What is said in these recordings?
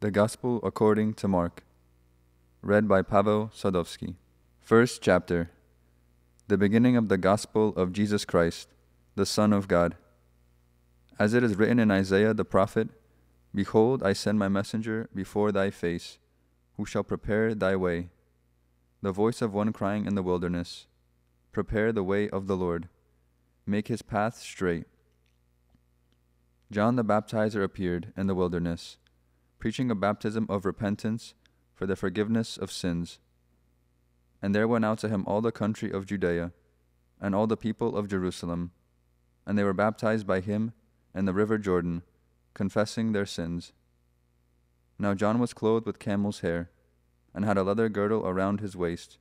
The Gospel according to Mark. Read by Paweł Sadowski. First chapter. The beginning of the Gospel of Jesus Christ, the Son of God. As it is written in Isaiah the prophet, Behold, I send my messenger before thy face, who shall prepare thy way. The voice of one crying in the wilderness, Prepare the way of the Lord, make his path straight. John the Baptizer appeared in the wilderness, preaching a baptism of repentance for the forgiveness of sins. And there went out to him all the country of Judea, and all the people of Jerusalem, and they were baptized by him in the river Jordan, confessing their sins. Now John was clothed with camel's hair, and had a leather girdle around his waist,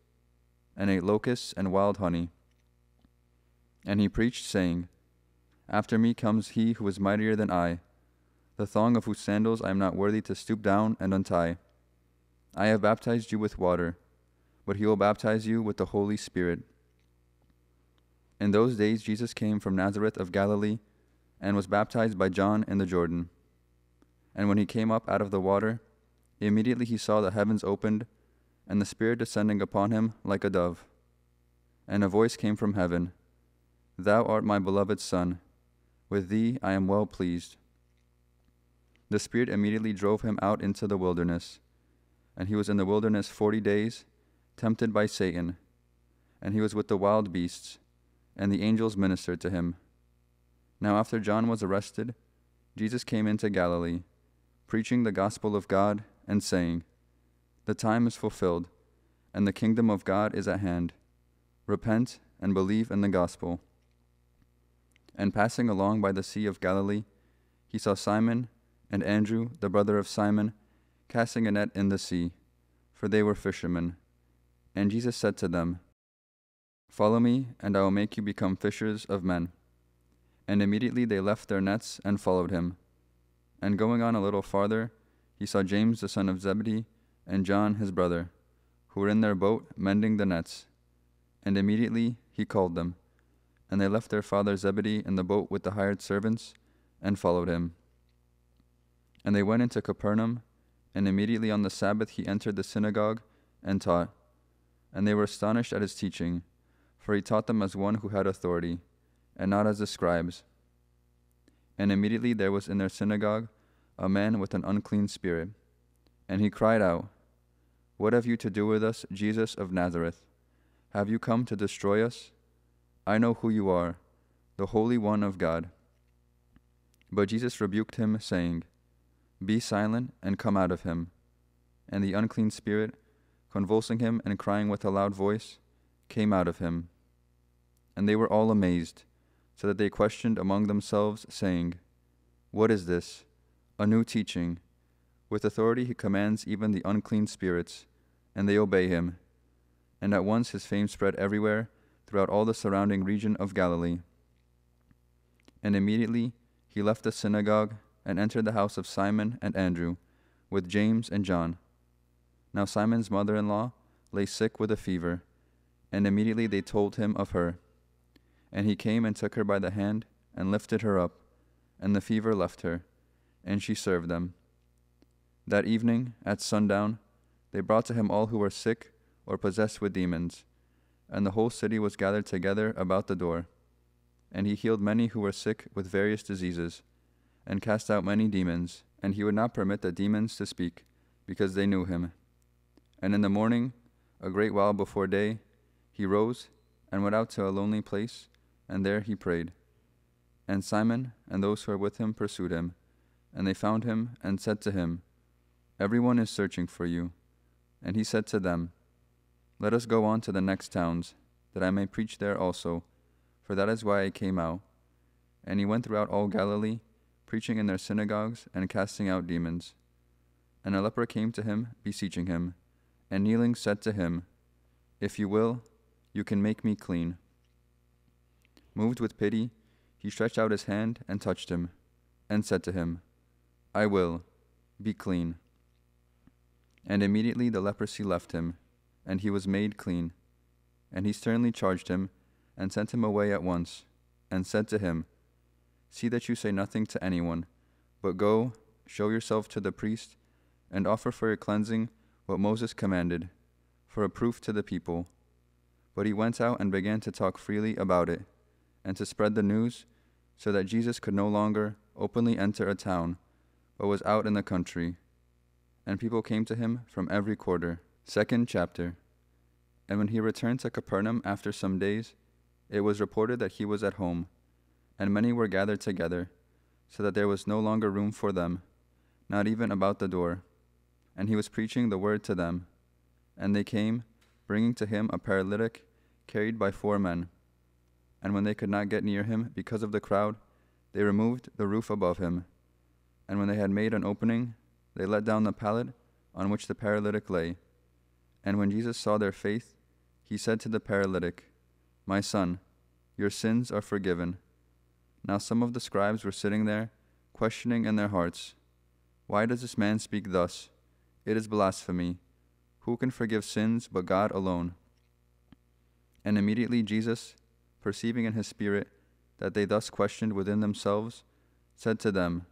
and ate locusts and wild honey. And he preached, saying, after me comes he who is mightier than I, the thong of whose sandals I am not worthy to stoop down and untie. I have baptized you with water, but he will baptize you with the Holy Spirit. In those days Jesus came from Nazareth of Galilee and was baptized by John in the Jordan. And when he came up out of the water, immediately he saw the heavens opened and the Spirit descending upon him like a dove. And a voice came from heaven Thou art my beloved Son with thee I am well pleased. The Spirit immediately drove him out into the wilderness, and he was in the wilderness forty days, tempted by Satan. And he was with the wild beasts, and the angels ministered to him. Now, after John was arrested, Jesus came into Galilee, preaching the gospel of God, and saying, The time is fulfilled, and the kingdom of God is at hand. Repent and believe in the gospel. And passing along by the Sea of Galilee, he saw Simon and Andrew, the brother of Simon, casting a net in the sea, for they were fishermen. And Jesus said to them, Follow me, and I will make you become fishers of men. And immediately they left their nets and followed him. And going on a little farther, he saw James the son of Zebedee and John his brother, who were in their boat mending the nets. And immediately he called them. And they left their father Zebedee in the boat with the hired servants and followed him. And they went into Capernaum, and immediately on the Sabbath he entered the synagogue and taught. And they were astonished at his teaching, for he taught them as one who had authority, and not as the scribes. And immediately there was in their synagogue a man with an unclean spirit. And he cried out, What have you to do with us, Jesus of Nazareth? Have you come to destroy us? I know who you are, the Holy One of God. But Jesus rebuked him, saying, Be silent and come out of him. And the unclean spirit, convulsing him and crying with a loud voice, came out of him. And they were all amazed, so that they questioned among themselves, saying, What is this? A new teaching. With authority he commands even the unclean spirits, and they obey him. And at once his fame spread everywhere throughout all the surrounding region of Galilee. And immediately he left the synagogue and entered the house of Simon and Andrew with James and John. Now Simon's mother in law lay sick with a fever, and immediately they told him of her. And he came and took her by the hand and lifted her up, and the fever left her, and she served them. That evening, at sundown, they brought to him all who were sick or possessed with demons and the whole city was gathered together about the door. And he healed many who were sick with various diseases, and cast out many demons, and he would not permit the demons to speak, because they knew him. And in the morning, a great while before day, he rose and went out to a lonely place, and there he prayed. And Simon and those who were with him pursued him, and they found him and said to him, Everyone is searching for you. And he said to them, let us go on to the next towns, that I may preach there also, for that is why I came out. And he went throughout all Galilee, preaching in their synagogues and casting out demons. And a leper came to him, beseeching him, and kneeling said to him, If you will, you can make me clean. Moved with pity, he stretched out his hand and touched him, and said to him, I will, be clean. And immediately the leprosy left him and he was made clean. And he sternly charged him, and sent him away at once, and said to him, See that you say nothing to anyone, but go, show yourself to the priest, and offer for your cleansing what Moses commanded, for a proof to the people. But he went out and began to talk freely about it, and to spread the news, so that Jesus could no longer openly enter a town, but was out in the country. And people came to him from every quarter. Second chapter. And when he returned to Capernaum after some days, it was reported that he was at home, and many were gathered together, so that there was no longer room for them, not even about the door. And he was preaching the word to them. And they came, bringing to him a paralytic carried by four men. And when they could not get near him because of the crowd, they removed the roof above him. And when they had made an opening, they let down the pallet on which the paralytic lay. And when Jesus saw their faith, he said to the paralytic, My son, your sins are forgiven. Now some of the scribes were sitting there, questioning in their hearts, Why does this man speak thus? It is blasphemy. Who can forgive sins but God alone? And immediately Jesus, perceiving in his spirit that they thus questioned within themselves, said to them,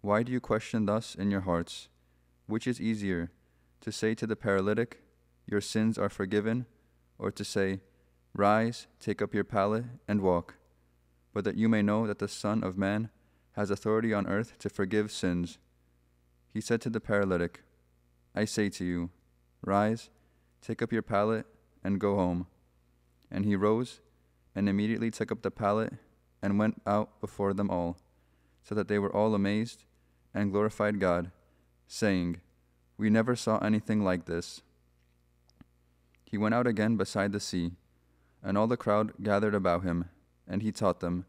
Why do you question thus in your hearts? Which is easier, to say to the paralytic, Your sins are forgiven? or to say, Rise, take up your pallet, and walk, but that you may know that the Son of Man has authority on earth to forgive sins. He said to the paralytic, I say to you, Rise, take up your pallet, and go home. And he rose, and immediately took up the pallet, and went out before them all, so that they were all amazed, and glorified God, saying, We never saw anything like this. He went out again beside the sea, and all the crowd gathered about him, and he taught them.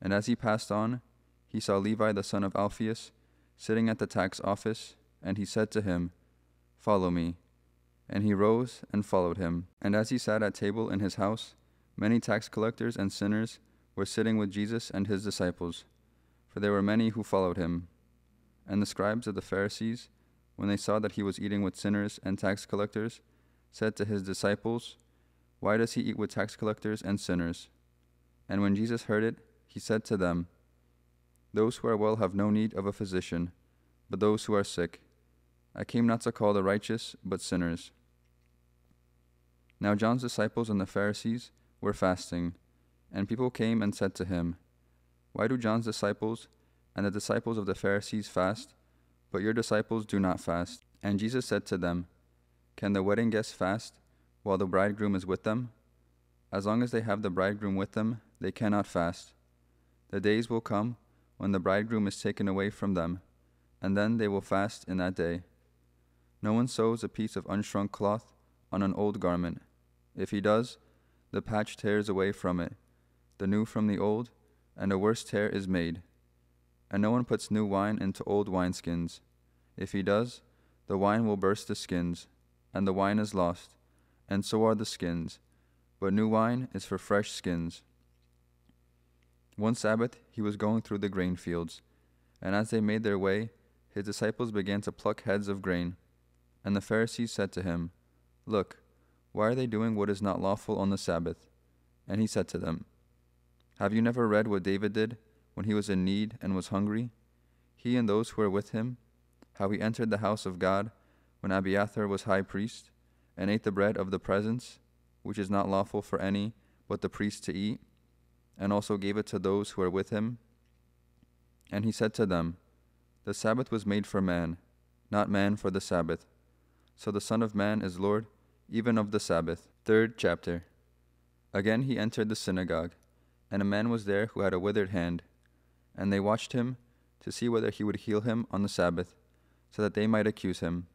And as he passed on, he saw Levi the son of Alphaeus sitting at the tax office, and he said to him, Follow me. And he rose and followed him. And as he sat at table in his house, many tax collectors and sinners were sitting with Jesus and his disciples, for there were many who followed him. And the scribes of the Pharisees, when they saw that he was eating with sinners and tax collectors, said to his disciples, Why does he eat with tax collectors and sinners? And when Jesus heard it, he said to them, Those who are well have no need of a physician, but those who are sick. I came not to call the righteous, but sinners. Now John's disciples and the Pharisees were fasting, and people came and said to him, Why do John's disciples and the disciples of the Pharisees fast, but your disciples do not fast? And Jesus said to them, can the wedding guests fast while the bridegroom is with them? As long as they have the bridegroom with them, they cannot fast. The days will come when the bridegroom is taken away from them, and then they will fast in that day. No one sews a piece of unshrunk cloth on an old garment. If he does, the patch tears away from it, the new from the old, and a worse tear is made. And no one puts new wine into old wineskins. If he does, the wine will burst the skins and the wine is lost, and so are the skins. But new wine is for fresh skins. One Sabbath he was going through the grain fields, and as they made their way, his disciples began to pluck heads of grain. And the Pharisees said to him, Look, why are they doing what is not lawful on the Sabbath? And he said to them, Have you never read what David did when he was in need and was hungry? He and those who were with him, how he entered the house of God when Abiathar was high priest, and ate the bread of the presence, which is not lawful for any but the priest to eat, and also gave it to those who were with him. And he said to them, The Sabbath was made for man, not man for the Sabbath. So the Son of Man is Lord even of the Sabbath. Third chapter. Again he entered the synagogue, and a man was there who had a withered hand. And they watched him to see whether he would heal him on the Sabbath, so that they might accuse him.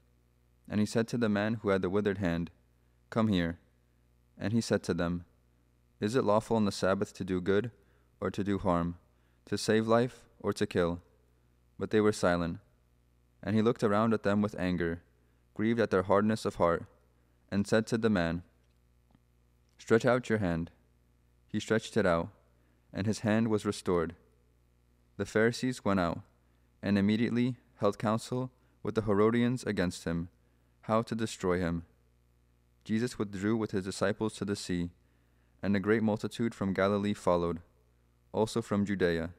And he said to the man who had the withered hand, Come here. And he said to them, Is it lawful on the Sabbath to do good or to do harm, to save life or to kill? But they were silent. And he looked around at them with anger, grieved at their hardness of heart, and said to the man, Stretch out your hand. He stretched it out, and his hand was restored. The Pharisees went out, and immediately held counsel with the Herodians against him how to destroy him. Jesus withdrew with his disciples to the sea, and a great multitude from Galilee followed, also from Judea,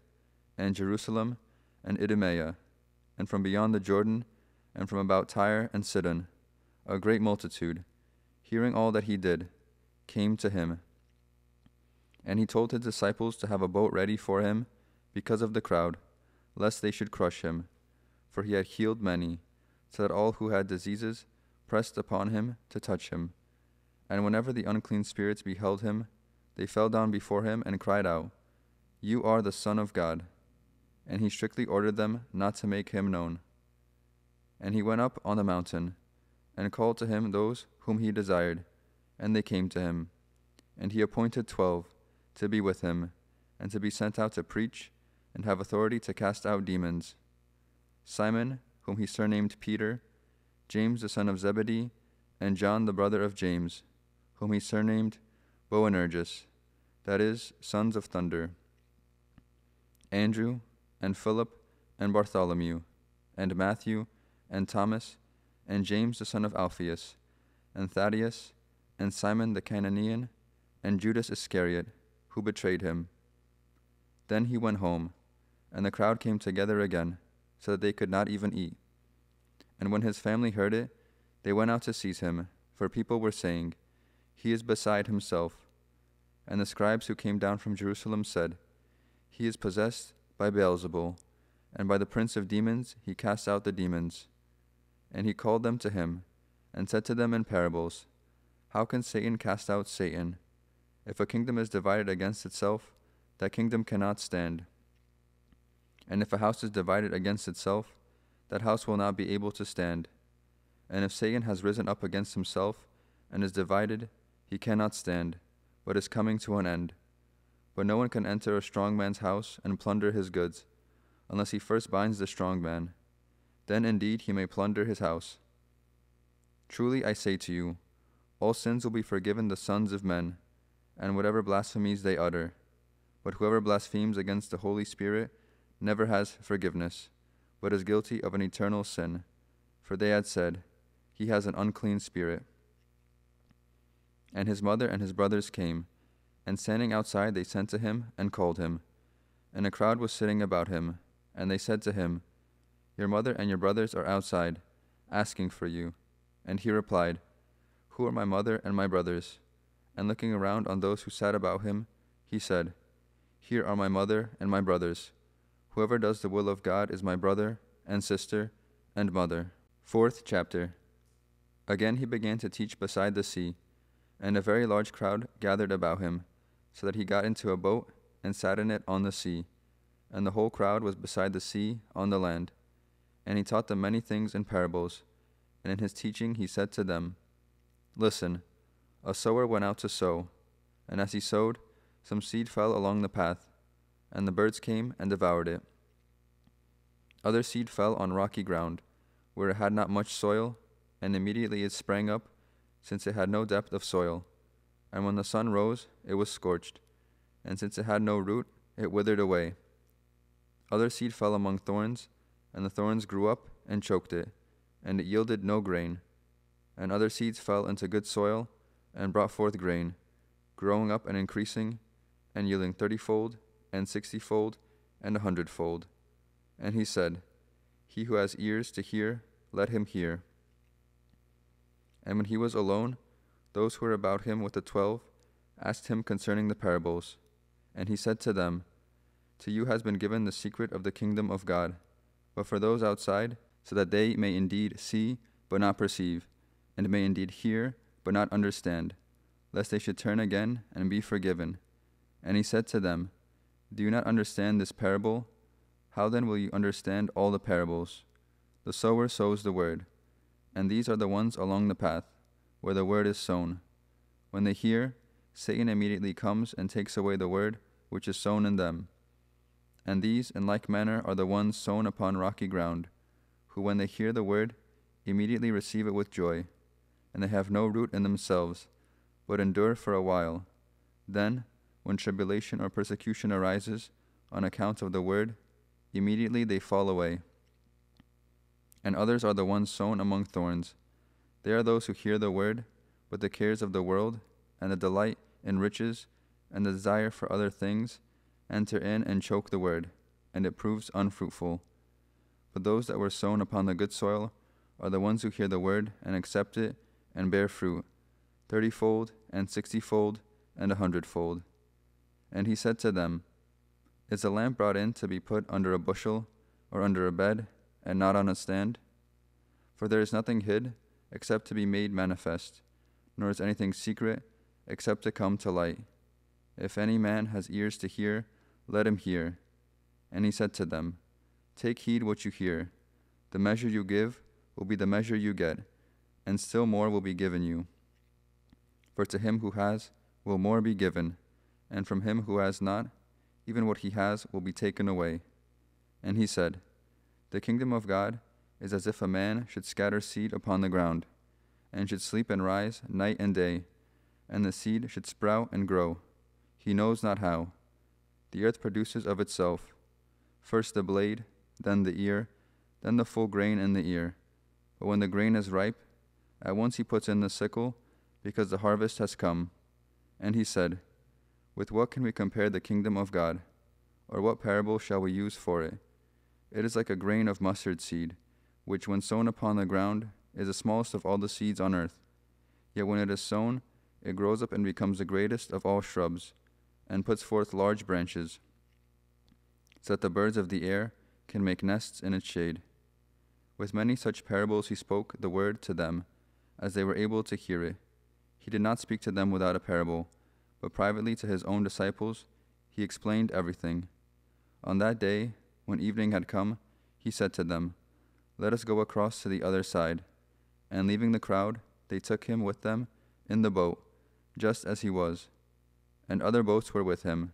and Jerusalem, and Idumea, and from beyond the Jordan, and from about Tyre and Sidon, a great multitude, hearing all that he did, came to him. And he told his disciples to have a boat ready for him because of the crowd, lest they should crush him. For he had healed many, so that all who had diseases pressed upon him to touch him. And whenever the unclean spirits beheld him, they fell down before him and cried out, You are the Son of God. And he strictly ordered them not to make him known. And he went up on the mountain, and called to him those whom he desired, and they came to him. And he appointed twelve to be with him, and to be sent out to preach, and have authority to cast out demons. Simon, whom he surnamed Peter, James the son of Zebedee, and John the brother of James, whom he surnamed Boanerges, that is, sons of thunder. Andrew, and Philip, and Bartholomew, and Matthew, and Thomas, and James the son of Alphaeus, and Thaddeus, and Simon the Cananean, and Judas Iscariot, who betrayed him. Then he went home, and the crowd came together again, so that they could not even eat. And when his family heard it, they went out to seize him, for people were saying, He is beside himself. And the scribes who came down from Jerusalem said, He is possessed by Beelzebul, and by the prince of demons he casts out the demons. And he called them to him, and said to them in parables, How can Satan cast out Satan? If a kingdom is divided against itself, that kingdom cannot stand. And if a house is divided against itself, that house will not be able to stand. And if Satan has risen up against himself and is divided, he cannot stand, but is coming to an end. But no one can enter a strong man's house and plunder his goods, unless he first binds the strong man then indeed he may plunder his house. Truly I say to you, all sins will be forgiven the sons of men, and whatever blasphemies they utter. But whoever blasphemes against the Holy Spirit never has forgiveness, but is guilty of an eternal sin. For they had said, He has an unclean spirit. And his mother and his brothers came, and standing outside they sent to him and called him. And a crowd was sitting about him, and they said to him, your mother and your brothers are outside, asking for you. And he replied, Who are my mother and my brothers? And looking around on those who sat about him, he said, Here are my mother and my brothers. Whoever does the will of God is my brother and sister and mother. Fourth chapter. Again he began to teach beside the sea, and a very large crowd gathered about him, so that he got into a boat and sat in it on the sea, and the whole crowd was beside the sea on the land. And he taught them many things in parables. And in his teaching he said to them, Listen, a sower went out to sow, and as he sowed, some seed fell along the path, and the birds came and devoured it. Other seed fell on rocky ground, where it had not much soil, and immediately it sprang up, since it had no depth of soil. And when the sun rose, it was scorched, and since it had no root, it withered away. Other seed fell among thorns, and the thorns grew up and choked it, and it yielded no grain. And other seeds fell into good soil and brought forth grain, growing up and increasing, and yielding thirtyfold, and sixtyfold, and a hundredfold. And he said, He who has ears to hear, let him hear. And when he was alone, those who were about him with the twelve asked him concerning the parables. And he said to them, To you has been given the secret of the kingdom of God but for those outside, so that they may indeed see, but not perceive, and may indeed hear, but not understand, lest they should turn again and be forgiven. And he said to them, Do you not understand this parable? How then will you understand all the parables? The sower sows the word, and these are the ones along the path, where the word is sown. When they hear, Satan immediately comes and takes away the word which is sown in them. And these, in like manner, are the ones sown upon rocky ground, who, when they hear the word, immediately receive it with joy, and they have no root in themselves, but endure for a while. Then, when tribulation or persecution arises on account of the word, immediately they fall away. And others are the ones sown among thorns. They are those who hear the word, but the cares of the world, and the delight in riches, and the desire for other things, enter in and choke the word, and it proves unfruitful. But those that were sown upon the good soil are the ones who hear the word and accept it and bear fruit, thirtyfold and sixtyfold and a hundredfold. And he said to them, Is a lamp brought in to be put under a bushel or under a bed, and not on a stand? For there is nothing hid except to be made manifest, nor is anything secret except to come to light. If any man has ears to hear, let him hear. And he said to them, Take heed what you hear. The measure you give will be the measure you get, and still more will be given you. For to him who has will more be given, and from him who has not, even what he has will be taken away. And he said, The kingdom of God is as if a man should scatter seed upon the ground, and should sleep and rise night and day, and the seed should sprout and grow. He knows not how. The earth produces of itself first the blade, then the ear, then the full grain in the ear. But when the grain is ripe, at once he puts in the sickle, because the harvest has come. And he said, With what can we compare the kingdom of God? Or what parable shall we use for it? It is like a grain of mustard seed, which, when sown upon the ground, is the smallest of all the seeds on earth. Yet when it is sown, it grows up and becomes the greatest of all shrubs, and puts forth large branches, so that the birds of the air can make nests in its shade. With many such parables he spoke the word to them, as they were able to hear it. He did not speak to them without a parable, but privately to his own disciples he explained everything. On that day, when evening had come, he said to them, Let us go across to the other side. And leaving the crowd, they took him with them in the boat, just as he was. And other boats were with him.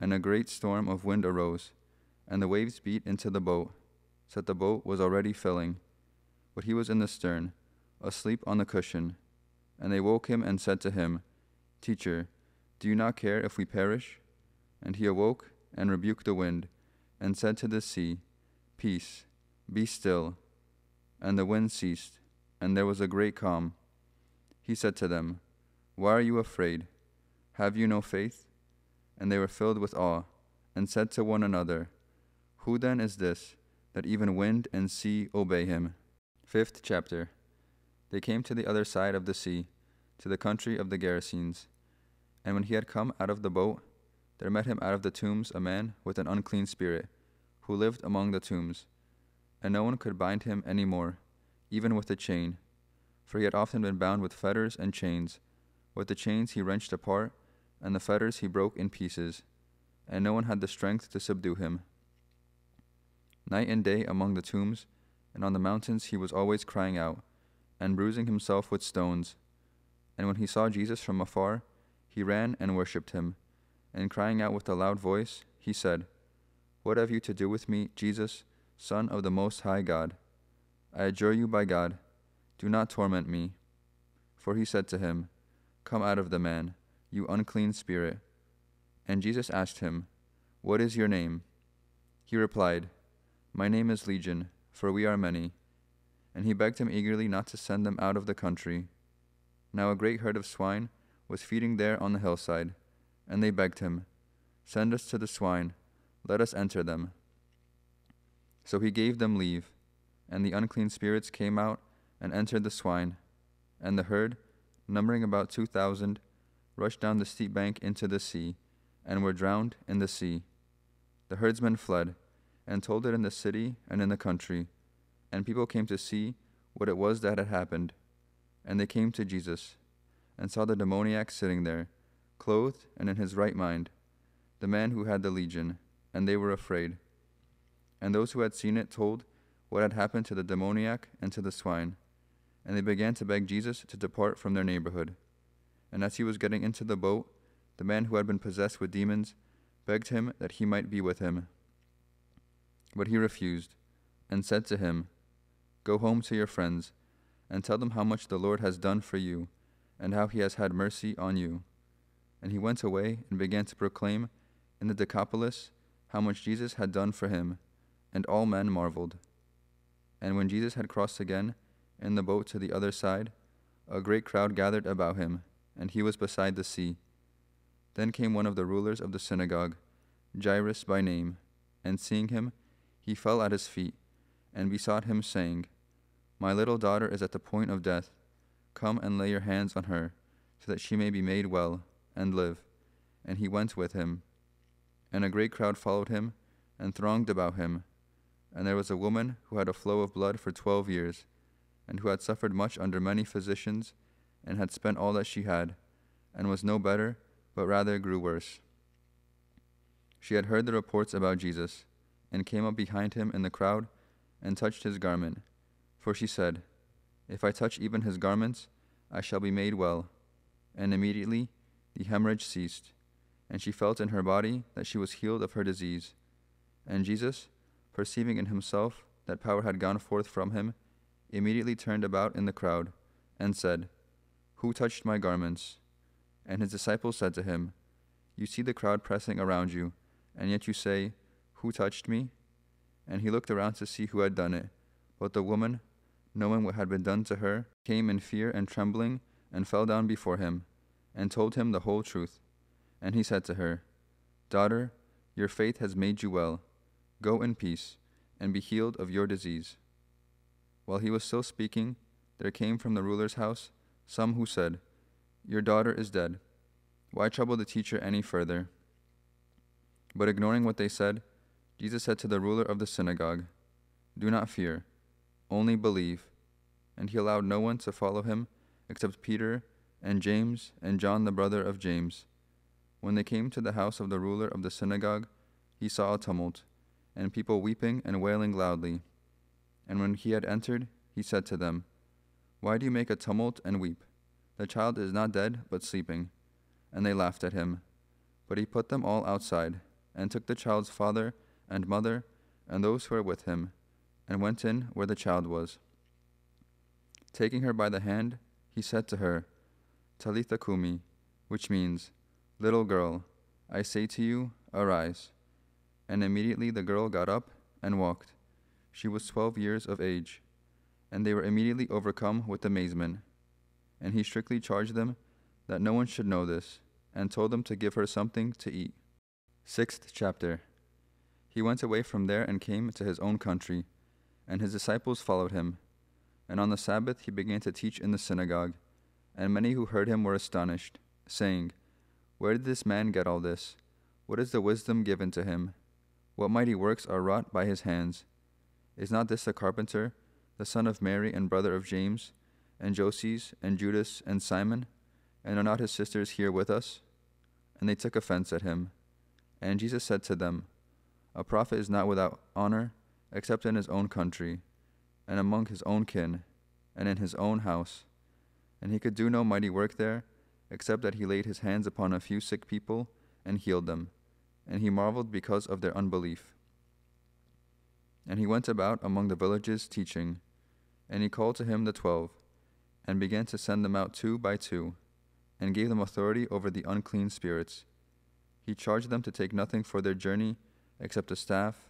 And a great storm of wind arose, and the waves beat into the boat, so that the boat was already filling. But he was in the stern, asleep on the cushion. And they woke him and said to him, Teacher, do you not care if we perish? And he awoke and rebuked the wind, and said to the sea, Peace, be still. And the wind ceased, and there was a great calm. He said to them, Why are you afraid? Have you no faith? And they were filled with awe, and said to one another, Who then is this, that even wind and sea obey him? Fifth chapter. They came to the other side of the sea, to the country of the Gerasenes. And when he had come out of the boat, there met him out of the tombs a man with an unclean spirit, who lived among the tombs. And no one could bind him any more, even with a chain, for he had often been bound with fetters and chains. With the chains he wrenched apart, and the fetters he broke in pieces, and no one had the strength to subdue him. Night and day among the tombs, and on the mountains he was always crying out, and bruising himself with stones. And when he saw Jesus from afar, he ran and worshipped him and crying out with a loud voice, he said, What have you to do with me, Jesus, Son of the Most High God? I adjure you by God, do not torment me. For he said to him, Come out of the man, you unclean spirit. And Jesus asked him, What is your name? He replied, My name is Legion, for we are many. And he begged him eagerly not to send them out of the country. Now a great herd of swine was feeding there on the hillside and they begged him, Send us to the swine, let us enter them. So he gave them leave, and the unclean spirits came out and entered the swine, and the herd, numbering about two thousand, rushed down the steep bank into the sea, and were drowned in the sea. The herdsmen fled, and told it in the city and in the country, and people came to see what it was that had happened. And they came to Jesus, and saw the demoniac sitting there clothed and in his right mind, the man who had the legion, and they were afraid. And those who had seen it told what had happened to the demoniac and to the swine. And they began to beg Jesus to depart from their neighborhood. And as he was getting into the boat, the man who had been possessed with demons begged him that he might be with him. But he refused, and said to him, Go home to your friends, and tell them how much the Lord has done for you, and how he has had mercy on you. And he went away and began to proclaim in the Decapolis how much Jesus had done for him, and all men marveled. And when Jesus had crossed again in the boat to the other side, a great crowd gathered about him, and he was beside the sea. Then came one of the rulers of the synagogue, Jairus by name, and seeing him, he fell at his feet, and besought him, saying, My little daughter is at the point of death. Come and lay your hands on her, so that she may be made well and live. And he went with him. And a great crowd followed him and thronged about him. And there was a woman who had a flow of blood for twelve years, and who had suffered much under many physicians, and had spent all that she had, and was no better, but rather grew worse. She had heard the reports about Jesus, and came up behind him in the crowd, and touched his garment. For she said, If I touch even his garments, I shall be made well. And immediately the hemorrhage ceased, and she felt in her body that she was healed of her disease. And Jesus, perceiving in himself that power had gone forth from him, immediately turned about in the crowd, and said, Who touched my garments? And his disciples said to him, You see the crowd pressing around you, and yet you say, Who touched me? And he looked around to see who had done it. But the woman, knowing what had been done to her, came in fear and trembling, and fell down before him, and told him the whole truth. And he said to her, Daughter, your faith has made you well. Go in peace, and be healed of your disease. While he was still speaking, there came from the ruler's house some who said, Your daughter is dead. Why trouble the teacher any further? But ignoring what they said, Jesus said to the ruler of the synagogue, Do not fear, only believe. And he allowed no one to follow him except Peter and James and John the brother of James. When they came to the house of the ruler of the synagogue, he saw a tumult, and people weeping and wailing loudly. And when he had entered, he said to them, Why do you make a tumult and weep? The child is not dead, but sleeping. And they laughed at him. But he put them all outside, and took the child's father and mother and those who were with him, and went in where the child was. Taking her by the hand, he said to her, Talitha cumi, which means, Little girl, I say to you, arise. And immediately the girl got up and walked. She was twelve years of age. And they were immediately overcome with amazement. And he strictly charged them that no one should know this, and told them to give her something to eat. Sixth chapter. He went away from there and came to his own country, and his disciples followed him. And on the Sabbath he began to teach in the synagogue, and many who heard him were astonished, saying, Where did this man get all this? What is the wisdom given to him? What mighty works are wrought by his hands? Is not this the carpenter, the son of Mary and brother of James, and Joses, and Judas, and Simon? And are not his sisters here with us? And they took offense at him. And Jesus said to them, A prophet is not without honor, except in his own country, and among his own kin, and in his own house. And he could do no mighty work there, except that he laid his hands upon a few sick people and healed them. And he marveled because of their unbelief. And he went about among the villages teaching. And he called to him the twelve, and began to send them out two by two, and gave them authority over the unclean spirits. He charged them to take nothing for their journey except a staff,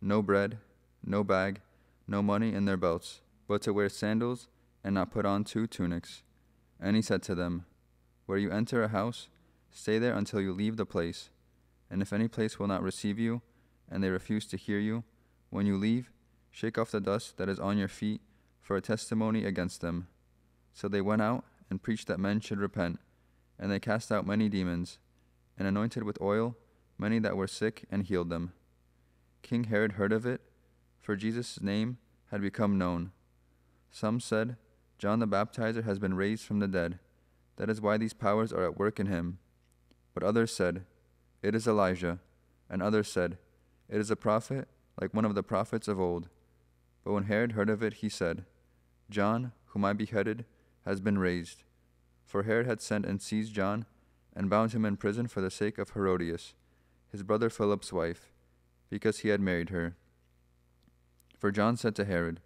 no bread, no bag, no money in their belts, but to wear sandals and not put on two tunics. And he said to them, Where you enter a house, stay there until you leave the place. And if any place will not receive you, and they refuse to hear you, when you leave, shake off the dust that is on your feet for a testimony against them. So they went out and preached that men should repent. And they cast out many demons, and anointed with oil many that were sick, and healed them. King Herod heard of it, for Jesus' name had become known. Some said, John the Baptizer has been raised from the dead. That is why these powers are at work in him. But others said, It is Elijah. And others said, It is a prophet, like one of the prophets of old. But when Herod heard of it, he said, John, whom I beheaded, has been raised. For Herod had sent and seized John, and bound him in prison for the sake of Herodias, his brother Philip's wife, because he had married her. For John said to Herod,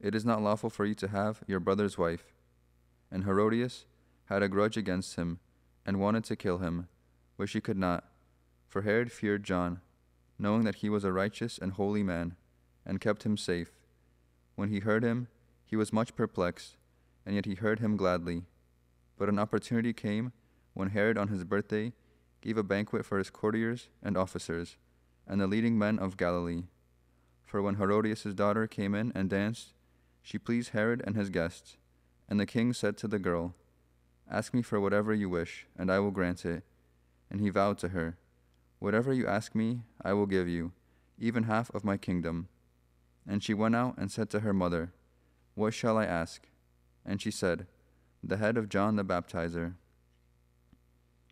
It is not lawful for you to have your brother's wife. And Herodias had a grudge against him, and wanted to kill him, but she could not, for Herod feared John, knowing that he was a righteous and holy man, and kept him safe. When he heard him, he was much perplexed, and yet he heard him gladly. But an opportunity came when Herod on his birthday gave a banquet for his courtiers and officers, and the leading men of Galilee. For when Herodias' daughter came in and danced, She pleased Herod and his guests. And the king said to the girl, Ask me for whatever you wish, and I will grant it. And he vowed to her, Whatever you ask me, I will give you, even half of my kingdom. And she went out and said to her mother, What shall I ask? And she said, The head of John the Baptizer.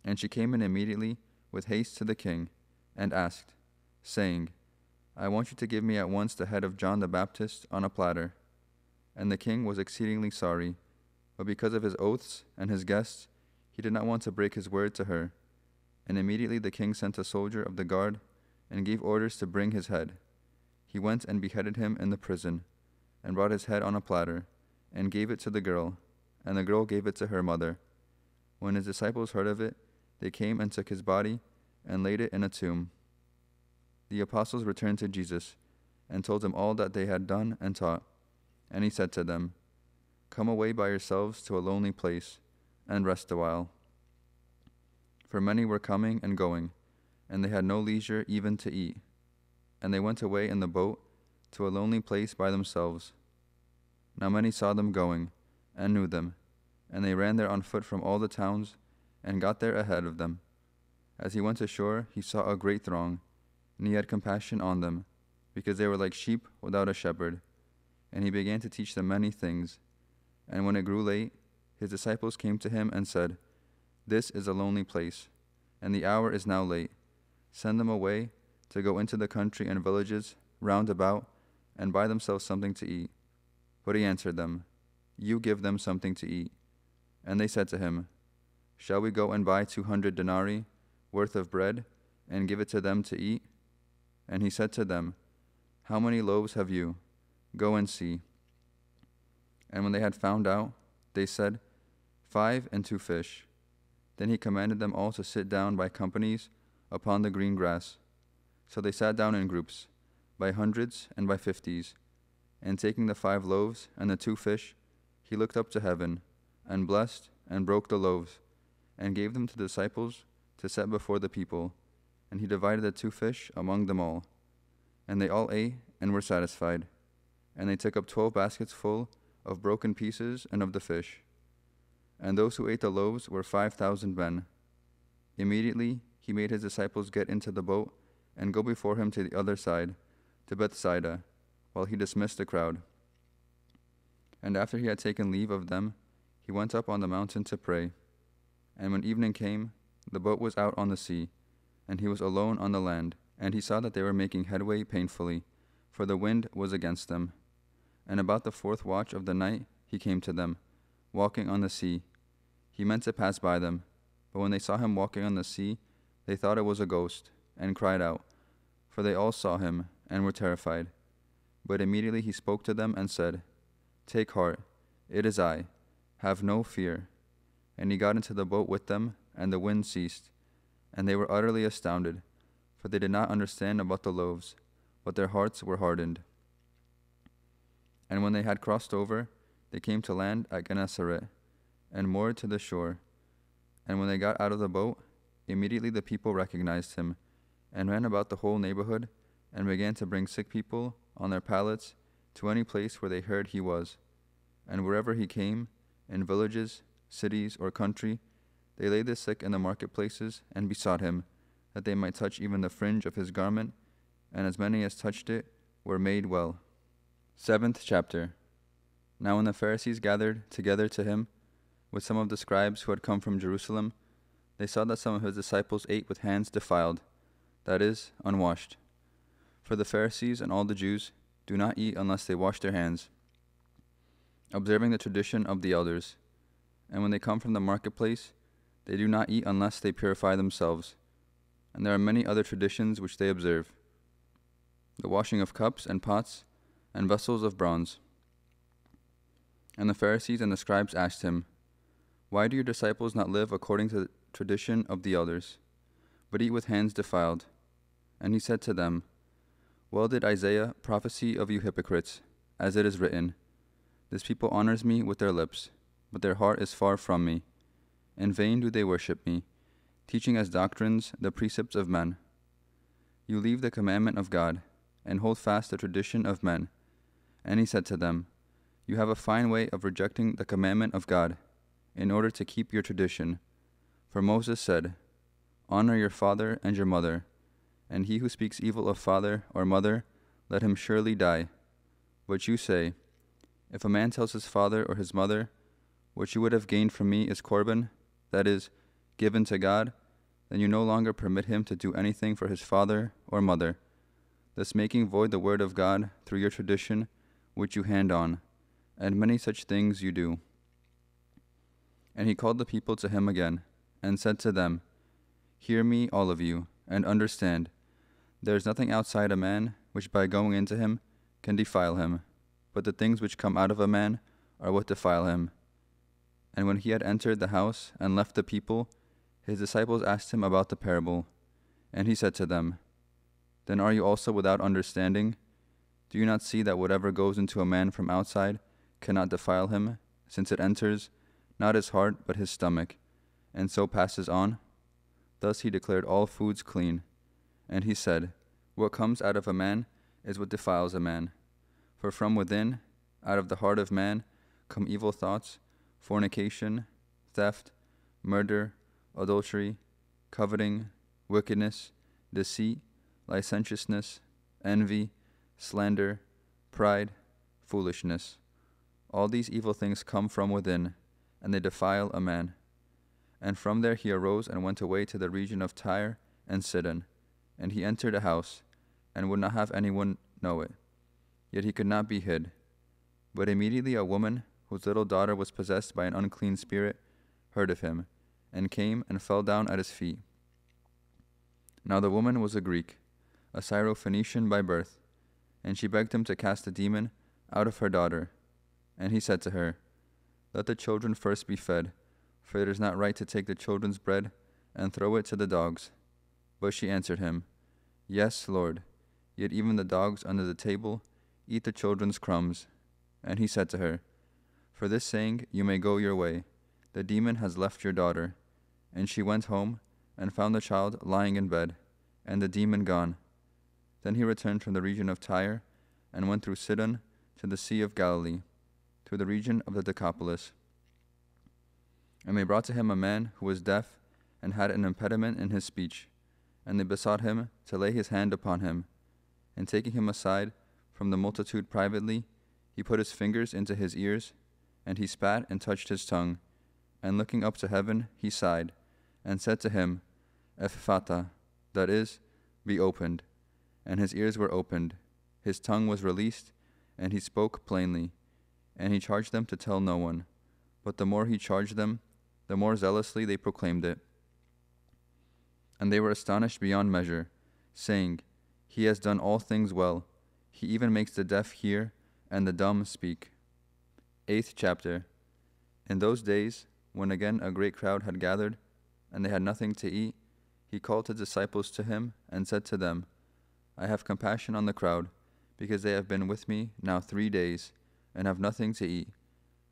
And she came in immediately with haste to the king, and asked, saying, I want you to give me at once the head of John the Baptist on a platter. And the king was exceedingly sorry, but because of his oaths and his guests, he did not want to break his word to her. And immediately the king sent a soldier of the guard and gave orders to bring his head. He went and beheaded him in the prison, and brought his head on a platter, and gave it to the girl, and the girl gave it to her mother. When his disciples heard of it, they came and took his body and laid it in a tomb. The apostles returned to Jesus and told him all that they had done and taught. And he said to them, Come away by yourselves to a lonely place and rest a while. For many were coming and going, and they had no leisure even to eat. And they went away in the boat to a lonely place by themselves. Now many saw them going, and knew them, and they ran there on foot from all the towns, and got there ahead of them. As he went ashore, he saw a great throng, and he had compassion on them, because they were like sheep without a shepherd. And he began to teach them many things. And when it grew late, his disciples came to him and said, This is a lonely place, and the hour is now late. Send them away to go into the country and villages round about and buy themselves something to eat. But he answered them, You give them something to eat. And they said to him, Shall we go and buy two hundred denarii worth of bread and give it to them to eat? And he said to them, How many loaves have you? Go and see. And when they had found out, they said, Five and two fish. Then he commanded them all to sit down by companies upon the green grass. So they sat down in groups, by hundreds and by fifties. And taking the five loaves and the two fish, he looked up to heaven, and blessed, and broke the loaves, and gave them to the disciples to set before the people. And he divided the two fish among them all. And they all ate and were satisfied. And they took up twelve baskets full of broken pieces and of the fish. And those who ate the loaves were five thousand men. Immediately he made his disciples get into the boat and go before him to the other side, to Bethsaida, while he dismissed the crowd. And after he had taken leave of them, he went up on the mountain to pray. And when evening came, the boat was out on the sea, and he was alone on the land, and he saw that they were making headway painfully, for the wind was against them. And about the fourth watch of the night he came to them, walking on the sea. He meant to pass by them, but when they saw him walking on the sea, they thought it was a ghost, and cried out, for they all saw him, and were terrified. But immediately he spoke to them and said, Take heart, it is I, have no fear. And he got into the boat with them, and the wind ceased. And they were utterly astounded, for they did not understand about the loaves, but their hearts were hardened. And when they had crossed over, they came to land at Gennesaret, and moored to the shore. And when they got out of the boat, immediately the people recognized him, and ran about the whole neighborhood, and began to bring sick people on their pallets to any place where they heard he was. And wherever he came, in villages, cities, or country, they laid the sick in the marketplaces and besought him that they might touch even the fringe of his garment, and as many as touched it were made well. Seventh chapter. Now, when the Pharisees gathered together to him with some of the scribes who had come from Jerusalem, they saw that some of his disciples ate with hands defiled, that is, unwashed. For the Pharisees and all the Jews do not eat unless they wash their hands, observing the tradition of the elders. And when they come from the marketplace, they do not eat unless they purify themselves. And there are many other traditions which they observe the washing of cups and pots and vessels of bronze. And the Pharisees and the scribes asked him, Why do your disciples not live according to the tradition of the elders, but eat with hands defiled? And he said to them, Well did Isaiah prophesy of you hypocrites, as it is written, This people honors me with their lips, but their heart is far from me. In vain do they worship me, teaching as doctrines the precepts of men. You leave the commandment of God, and hold fast the tradition of men. And he said to them, You have a fine way of rejecting the commandment of God in order to keep your tradition. For Moses said, Honor your father and your mother, and he who speaks evil of father or mother, let him surely die. But you say, If a man tells his father or his mother, What you would have gained from me is korban, that is, given to God, then you no longer permit him to do anything for his father or mother, thus making void the word of God through your tradition which you hand on, and many such things you do. And he called the people to him again, and said to them, Hear me, all of you, and understand. There is nothing outside a man which by going into him can defile him, but the things which come out of a man are what defile him. And when he had entered the house and left the people, his disciples asked him about the parable. And he said to them, Then are you also without understanding? Do you not see that whatever goes into a man from outside cannot defile him, since it enters not his heart but his stomach, and so passes on? Thus he declared all foods clean. And he said, What comes out of a man is what defiles a man. For from within, out of the heart of man, come evil thoughts, fornication, theft, murder, adultery, coveting, wickedness, deceit, licentiousness, envy, slander, pride, foolishness. All these evil things come from within, and they defile a man. And from there he arose and went away to the region of Tyre and Sidon. And he entered a house, and would not have anyone know it. Yet he could not be hid. But immediately a woman, whose little daughter was possessed by an unclean spirit, heard of him, and came and fell down at his feet. Now the woman was a Greek, a Syrophoenician by birth, and she begged him to cast the demon out of her daughter. And he said to her, Let the children first be fed for it is not right to take the children's bread and throw it to the dogs. But she answered him, Yes, Lord, yet even the dogs under the table eat the children's crumbs. And he said to her, For this saying you may go your way. The demon has left your daughter. And she went home and found the child lying in bed, and the demon gone. Then he returned from the region of Tyre and went through Sidon to the Sea of Galilee, through the region of the Decapolis. And they brought to him a man who was deaf and had an impediment in his speech. And they besought him to lay his hand upon him. And taking him aside from the multitude privately, he put his fingers into his ears, and he spat and touched his tongue. And looking up to heaven, he sighed, and said to him, Ephphatha, that is, be opened. And his ears were opened, his tongue was released, and he spoke plainly. And he charged them to tell no one. But the more he charged them, the more zealously they proclaimed it. And they were astonished beyond measure, saying, He has done all things well. He even makes the deaf hear and the dumb speak. Eighth chapter. In those days, when again a great crowd had gathered, and they had nothing to eat, he called his disciples to him and said to them, I have compassion on the crowd, because they have been with me now three days, and have nothing to eat.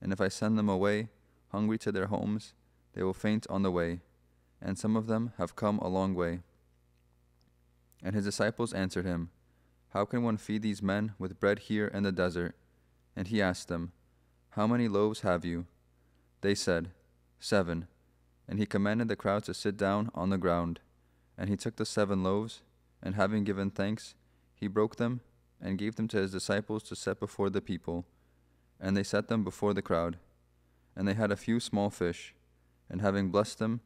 And if I send them away, hungry to their homes, they will faint on the way, and some of them have come a long way. And his disciples answered him, How can one feed these men with bread here in the desert? And he asked them, How many loaves have you? They said, Seven. And he commanded the crowd to sit down on the ground. And he took the seven loaves, and having given thanks, he broke them, and gave them to his disciples to set before the people. And they set them before the crowd. And they had a few small fish and having blessed them,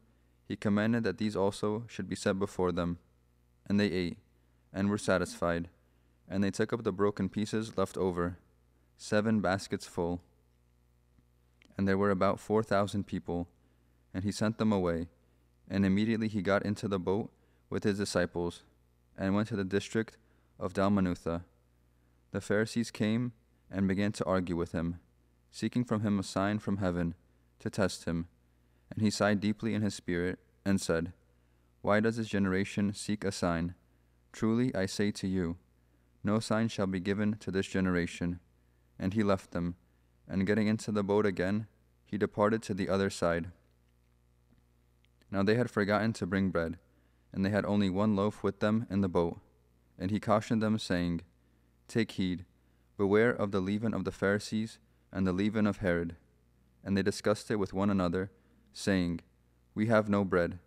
he commanded that these also should be set before them. And they ate, and were satisfied. And they took up the broken pieces left over, seven baskets full. And there were about four thousand people. And he sent them away. And immediately he got into the boat with his disciples, and went to the district of Dalmanutha. The Pharisees came and began to argue with him, seeking from him a sign from heaven, to test him and he sighed deeply in his spirit, and said, Why does this generation seek a sign? Truly I say to you, no sign shall be given to this generation. And he left them, and getting into the boat again, he departed to the other side. Now they had forgotten to bring bread, and they had only one loaf with them in the boat. And he cautioned them, saying, Take heed, beware of the leaven of the Pharisees, and the leaven of Herod. And they discussed it with one another, saying, We have no bread.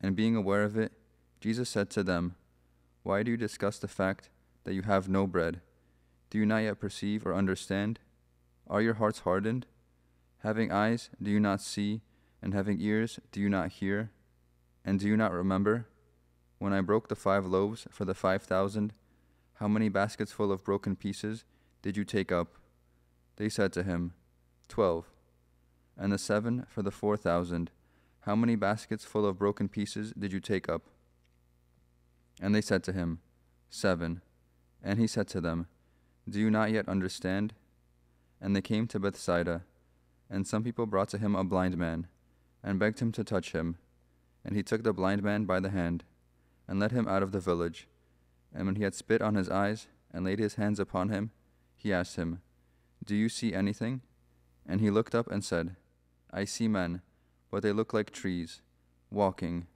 And being aware of it, Jesus said to them, Why do you discuss the fact that you have no bread? Do you not yet perceive or understand? Are your hearts hardened? Having eyes, do you not see? And having ears, do you not hear? And do you not remember? When I broke the five loaves for the five thousand, how many baskets full of broken pieces did you take up? They said to him, Twelve. And the seven for the four thousand, how many baskets full of broken pieces did you take up? And they said to him, Seven. And he said to them, Do you not yet understand? And they came to Bethsaida, and some people brought to him a blind man, and begged him to touch him. And he took the blind man by the hand, and led him out of the village. And when he had spit on his eyes, and laid his hands upon him, he asked him, Do you see anything? And he looked up and said, I see men, but they look like trees, walking.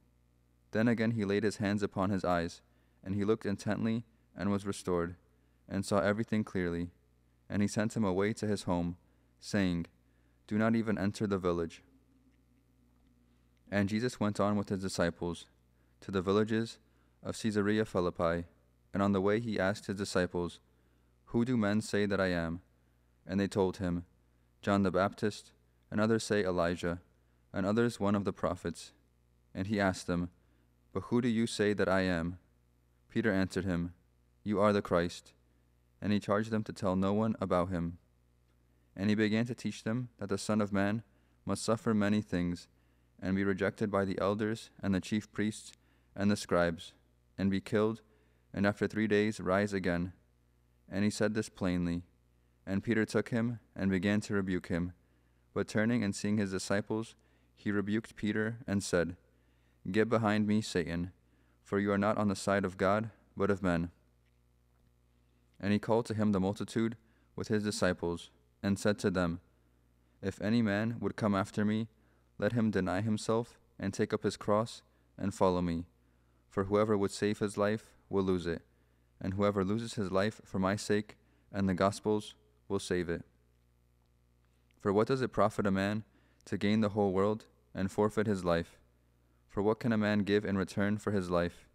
Then again he laid his hands upon his eyes, and he looked intently, and was restored, and saw everything clearly. And he sent him away to his home, saying, Do not even enter the village. And Jesus went on with his disciples to the villages of Caesarea Philippi, and on the way he asked his disciples, Who do men say that I am? And they told him, John the Baptist, and others say Elijah, and others one of the prophets. And he asked them, But who do you say that I am? Peter answered him, You are the Christ. And he charged them to tell no one about him. And he began to teach them that the Son of Man must suffer many things, and be rejected by the elders and the chief priests and the scribes, and be killed, and after three days rise again. And he said this plainly. And Peter took him and began to rebuke him. But turning and seeing his disciples, he rebuked Peter and said, Get behind me, Satan, for you are not on the side of God, but of men. And he called to him the multitude with his disciples, and said to them, If any man would come after me, let him deny himself, and take up his cross, and follow me. For whoever would save his life will lose it, and whoever loses his life for my sake and the gospel's will save it. For what does it profit a man to gain the whole world and forfeit his life? For what can a man give in return for his life?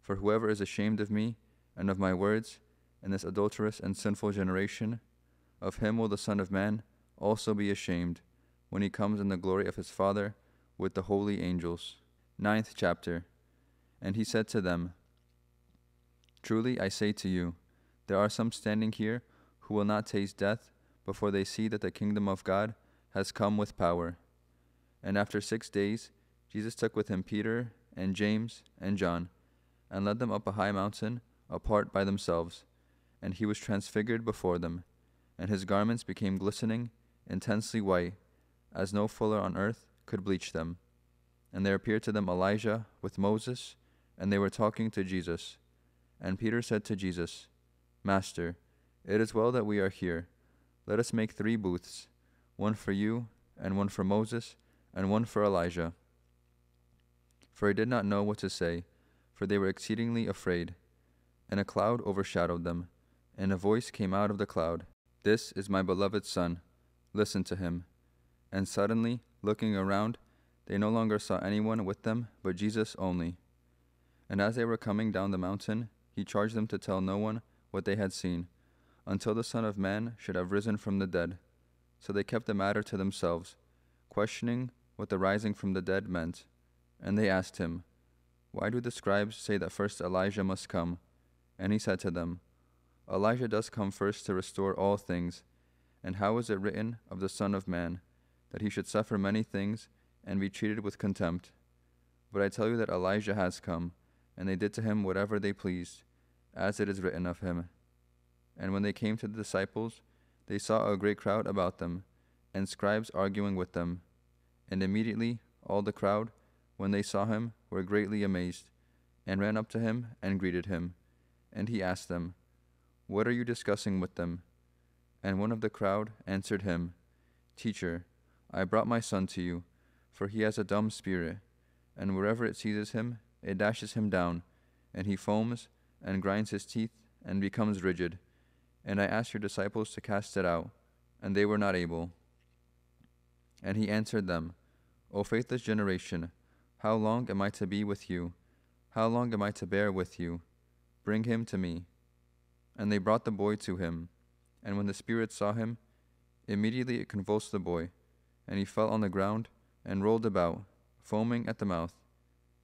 For whoever is ashamed of me and of my words in this adulterous and sinful generation, of him will the Son of Man also be ashamed when he comes in the glory of his Father with the holy angels. Ninth chapter. And he said to them, Truly I say to you, there are some standing here who will not taste death before they see that the kingdom of God has come with power. And after six days, Jesus took with him Peter and James and John, and led them up a high mountain apart by themselves. And he was transfigured before them, and his garments became glistening, intensely white, as no fuller on earth could bleach them. And there appeared to them Elijah with Moses, and they were talking to Jesus. And Peter said to Jesus, Master, it is well that we are here. Let us make three booths one for you, and one for Moses, and one for Elijah. For he did not know what to say, for they were exceedingly afraid. And a cloud overshadowed them, and a voice came out of the cloud This is my beloved Son, listen to him. And suddenly, looking around, they no longer saw anyone with them but Jesus only. And as they were coming down the mountain, he charged them to tell no one what they had seen, until the Son of Man should have risen from the dead. So they kept the matter to themselves, questioning what the rising from the dead meant. And they asked him, Why do the scribes say that first Elijah must come? And he said to them, Elijah does come first to restore all things. And how is it written of the Son of Man, that he should suffer many things and be treated with contempt? But I tell you that Elijah has come, and they did to him whatever they pleased, as it is written of him. And when they came to the disciples, they saw a great crowd about them, and scribes arguing with them. And immediately all the crowd, when they saw him, were greatly amazed, and ran up to him and greeted him. And he asked them, What are you discussing with them? And one of the crowd answered him, Teacher, I brought my son to you, for he has a dumb spirit, and wherever it seizes him, it dashes him down, and he foams and grinds his teeth and becomes rigid. And I asked your disciples to cast it out, and they were not able. And he answered them, O faithless generation, how long am I to be with you? How long am I to bear with you? Bring him to me. And they brought the boy to him. And when the spirit saw him, immediately it convulsed the boy, and he fell on the ground and rolled about, foaming at the mouth.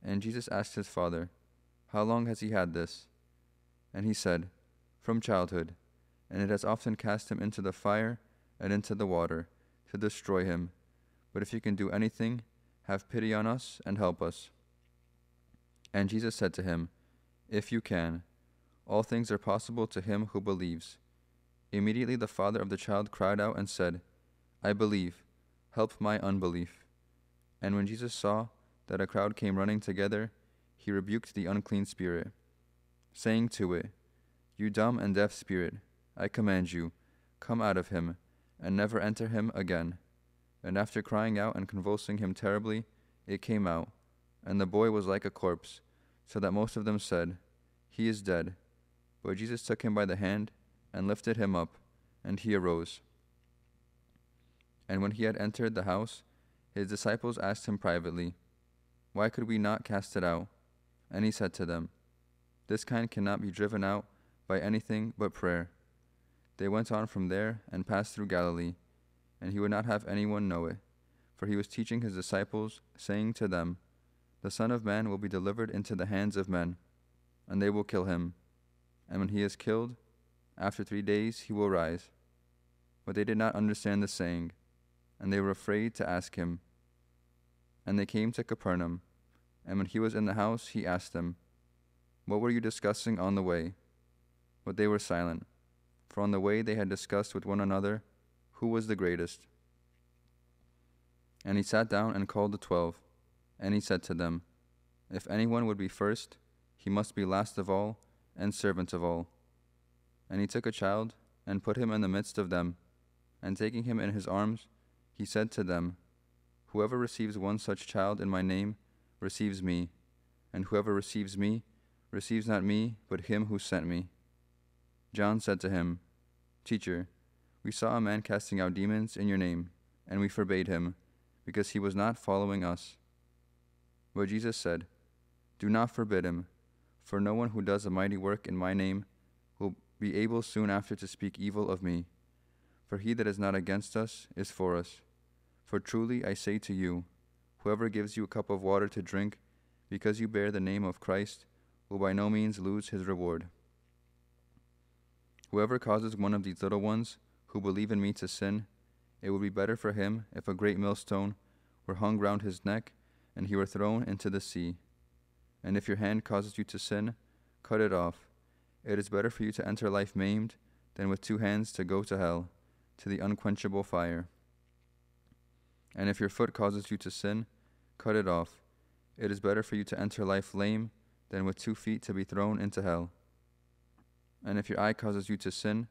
And Jesus asked his father, How long has he had this? And he said, From childhood, and it has often cast him into the fire and into the water to destroy him. But if you can do anything, have pity on us and help us. And Jesus said to him, If you can, all things are possible to him who believes. Immediately the father of the child cried out and said, I believe, help my unbelief. And when Jesus saw that a crowd came running together, he rebuked the unclean spirit, saying to it, You dumb and deaf spirit, I command you, come out of him, and never enter him again. And after crying out and convulsing him terribly, it came out, and the boy was like a corpse, so that most of them said, He is dead. But Jesus took him by the hand and lifted him up, and he arose. And when he had entered the house, his disciples asked him privately, Why could we not cast it out? And he said to them, This kind cannot be driven out by anything but prayer. They went on from there and passed through Galilee and he would not have anyone know it. For he was teaching his disciples, saying to them, The Son of Man will be delivered into the hands of men, and they will kill him. And when he is killed, after three days he will rise. But they did not understand the saying, and they were afraid to ask him. And they came to Capernaum, and when he was in the house, he asked them, What were you discussing on the way? But they were silent, for on the way they had discussed with one another who was the greatest. And he sat down and called the twelve, and he said to them, If anyone would be first, he must be last of all and servant of all. And he took a child and put him in the midst of them, and taking him in his arms, he said to them, Whoever receives one such child in my name receives me, and whoever receives me receives not me, but him who sent me. John said to him, Teacher, we saw a man casting out demons in your name, and we forbade him, because he was not following us. But Jesus said, Do not forbid him, for no one who does a mighty work in my name will be able soon after to speak evil of me. For he that is not against us is for us. For truly I say to you, whoever gives you a cup of water to drink, because you bear the name of Christ, will by no means lose his reward. Whoever causes one of these little ones who believe in me to sin, it would be better for him if a great millstone were hung round his neck and he were thrown into the sea. And if your hand causes you to sin, cut it off. It is better for you to enter life maimed than with two hands to go to hell, to the unquenchable fire. And if your foot causes you to sin, cut it off. It is better for you to enter life lame than with two feet to be thrown into hell. And if your eye causes you to sin,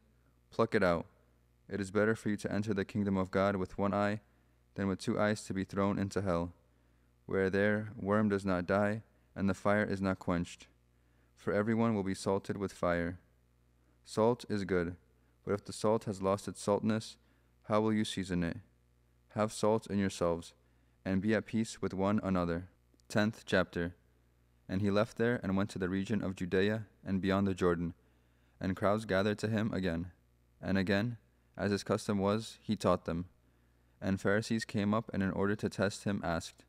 pluck it out. It is better for you to enter the kingdom of God with one eye than with two eyes to be thrown into hell, where their worm does not die and the fire is not quenched. For everyone will be salted with fire. Salt is good, but if the salt has lost its saltness, how will you season it? Have salt in yourselves, and be at peace with one another. Tenth chapter. And he left there and went to the region of Judea and beyond the Jordan, and crowds gathered to him again. And again, as his custom was, he taught them. And Pharisees came up and in order to test him asked,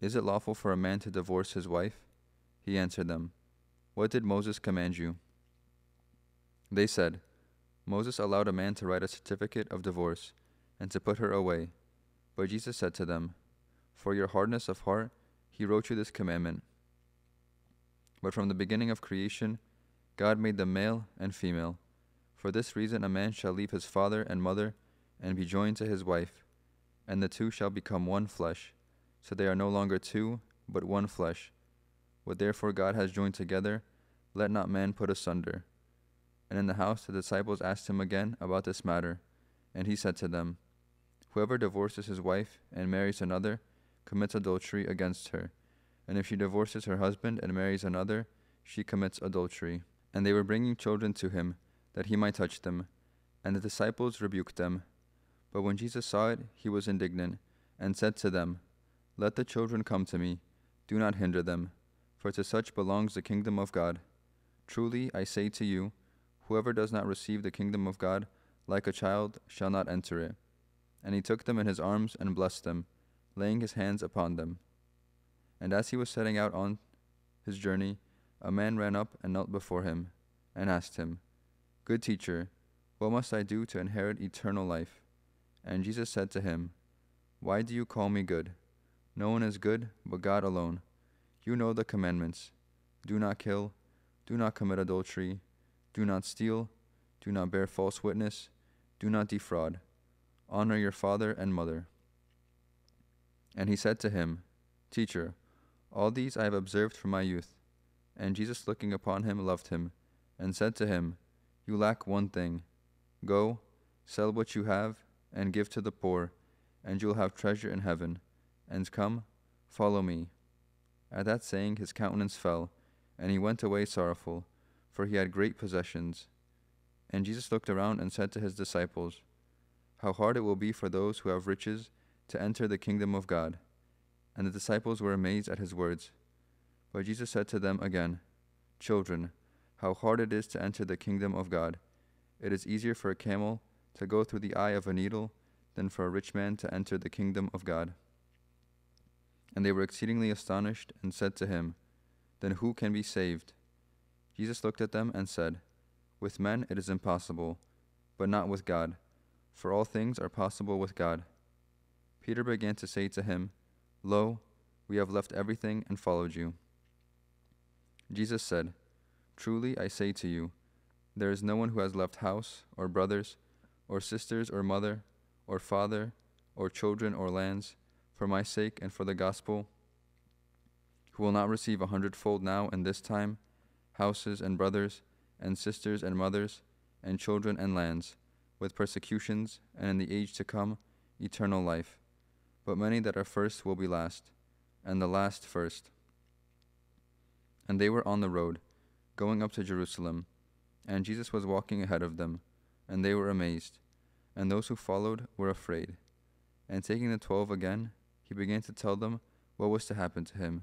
Is it lawful for a man to divorce his wife? He answered them, What did Moses command you? They said, Moses allowed a man to write a certificate of divorce and to put her away. But Jesus said to them, For your hardness of heart, he wrote you this commandment. But from the beginning of creation, God made them male and female. For this reason, a man shall leave his father and mother and be joined to his wife, and the two shall become one flesh. So they are no longer two, but one flesh. What therefore God has joined together, let not man put asunder. And in the house the disciples asked him again about this matter, and he said to them, Whoever divorces his wife and marries another commits adultery against her, and if she divorces her husband and marries another, she commits adultery. And they were bringing children to him that he might touch them. And the disciples rebuked them. But when Jesus saw it, he was indignant, and said to them, Let the children come to me, do not hinder them, for to such belongs the kingdom of God. Truly I say to you, whoever does not receive the kingdom of God like a child shall not enter it. And he took them in his arms and blessed them, laying his hands upon them. And as he was setting out on his journey, a man ran up and knelt before him, and asked him, Good teacher, what must I do to inherit eternal life? And Jesus said to him, Why do you call me good? No one is good but God alone. You know the commandments do not kill, do not commit adultery, do not steal, do not bear false witness, do not defraud, honor your father and mother. And he said to him, Teacher, all these I have observed from my youth. And Jesus, looking upon him, loved him, and said to him, You lack one thing. Go, sell what you have and give to the poor, and you will have treasure in heaven. And come, follow me. At that saying, his countenance fell, and he went away sorrowful, for he had great possessions. And Jesus looked around and said to his disciples, How hard it will be for those who have riches to enter the kingdom of God. And the disciples were amazed at his words. But Jesus said to them again, Children, how hard it is to enter the kingdom of God. It is easier for a camel to go through the eye of a needle than for a rich man to enter the kingdom of God. And they were exceedingly astonished and said to him, Then who can be saved? Jesus looked at them and said, With men it is impossible, but not with God, for all things are possible with God. Peter began to say to him, Lo, we have left everything and followed you. Jesus said, Truly I say to you, there is no one who has left house, or brothers, or sisters, or mother, or father, or children, or lands, for my sake and for the gospel, who will not receive a hundredfold now and this time, houses and brothers, and sisters and mothers, and children and lands, with persecutions, and in the age to come, eternal life. But many that are first will be last, and the last first. And they were on the road, going up to Jerusalem, and Jesus was walking ahead of them, and they were amazed, and those who followed were afraid. And taking the twelve again, he began to tell them what was to happen to him,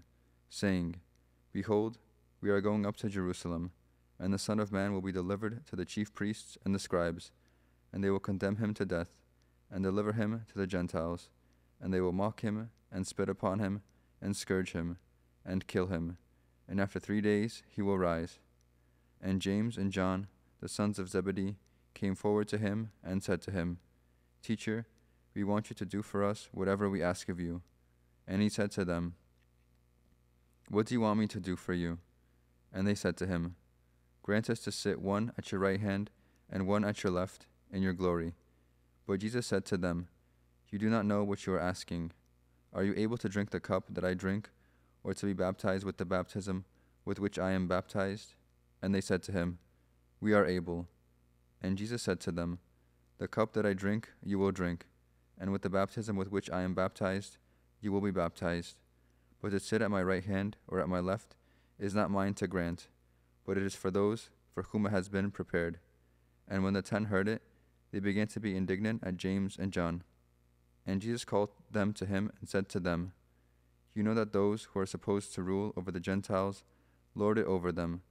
saying, Behold, we are going up to Jerusalem, and the Son of Man will be delivered to the chief priests and the scribes, and they will condemn him to death, and deliver him to the Gentiles, and they will mock him, and spit upon him, and scourge him, and kill him, and after three days he will rise. And James and John, the sons of Zebedee, came forward to him and said to him, Teacher, we want you to do for us whatever we ask of you. And he said to them, What do you want me to do for you? And they said to him, Grant us to sit one at your right hand and one at your left in your glory. But Jesus said to them, You do not know what you are asking. Are you able to drink the cup that I drink, or to be baptized with the baptism with which I am baptized? And they said to him, We are able. And Jesus said to them, The cup that I drink, you will drink, and with the baptism with which I am baptized, you will be baptized. But to sit at my right hand or at my left is not mine to grant, but it is for those for whom it has been prepared. And when the ten heard it, they began to be indignant at James and John. And Jesus called them to him and said to them, You know that those who are supposed to rule over the Gentiles lord it over them,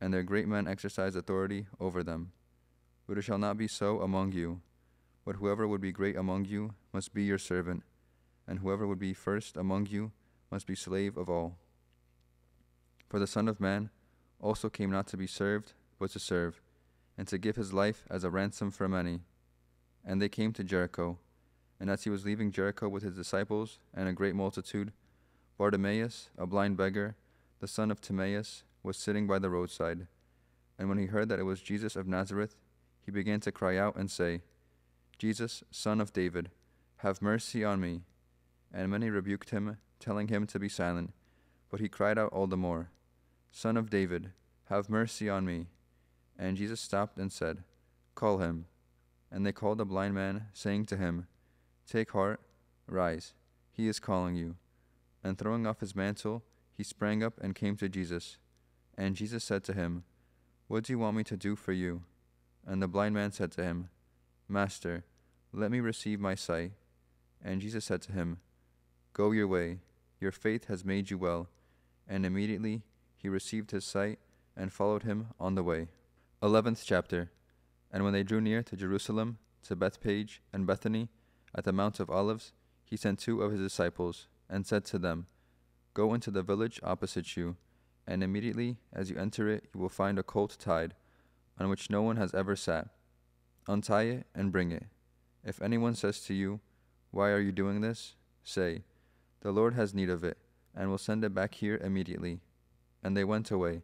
and their great men exercise authority over them. But it shall not be so among you. But whoever would be great among you must be your servant, and whoever would be first among you must be slave of all. For the Son of Man also came not to be served, but to serve, and to give his life as a ransom for many. And they came to Jericho. And as he was leaving Jericho with his disciples and a great multitude, Bartimaeus, a blind beggar, the son of Timaeus, was sitting by the roadside. And when he heard that it was Jesus of Nazareth, he began to cry out and say, Jesus, son of David, have mercy on me. And many rebuked him, telling him to be silent. But he cried out all the more, Son of David, have mercy on me. And Jesus stopped and said, Call him. And they called the blind man, saying to him, Take heart, rise, he is calling you. And throwing off his mantle, he sprang up and came to Jesus. And Jesus said to him, What do you want me to do for you? And the blind man said to him, Master, Let me receive my sight. And Jesus said to him, Go your way, your faith has made you well. And immediately he received his sight and followed him on the way. Eleventh chapter. And when they drew near to Jerusalem, to Bethphage and Bethany, at the Mount of Olives, he sent two of his disciples, and said to them, Go into the village opposite you, and immediately as you enter it, you will find a colt tied, on which no one has ever sat. Untie it and bring it. If anyone says to you, Why are you doing this? say, The Lord has need of it, and will send it back here immediately. And they went away,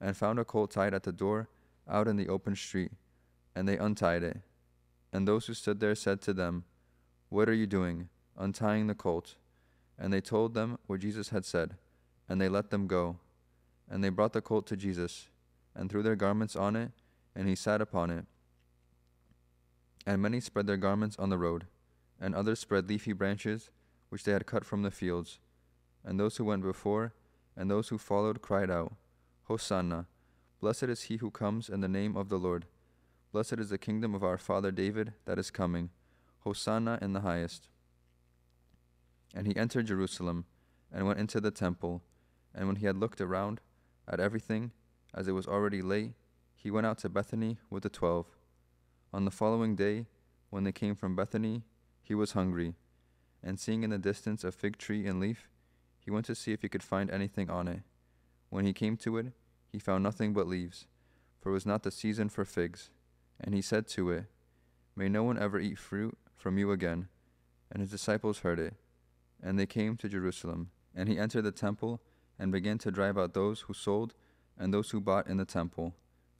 and found a colt tied at the door, out in the open street, and they untied it. And those who stood there said to them, What are you doing, untying the colt? And they told them what Jesus had said, and they let them go. And they brought the colt to Jesus, and threw their garments on it, and he sat upon it. And many spread their garments on the road, and others spread leafy branches, which they had cut from the fields. And those who went before, and those who followed, cried out, Hosanna! Blessed is he who comes in the name of the Lord. Blessed is the kingdom of our father David that is coming. Hosanna in the highest. And he entered Jerusalem, and went into the temple. And when he had looked around at everything, as it was already late, he went out to Bethany with the twelve. On the following day, when they came from Bethany, he was hungry. And seeing in the distance a fig tree in leaf, he went to see if he could find anything on it. When he came to it, he found nothing but leaves, for it was not the season for figs. And he said to it, May no one ever eat fruit from you again. And his disciples heard it. And they came to Jerusalem. And he entered the temple, and began to drive out those who sold and those who bought in the temple.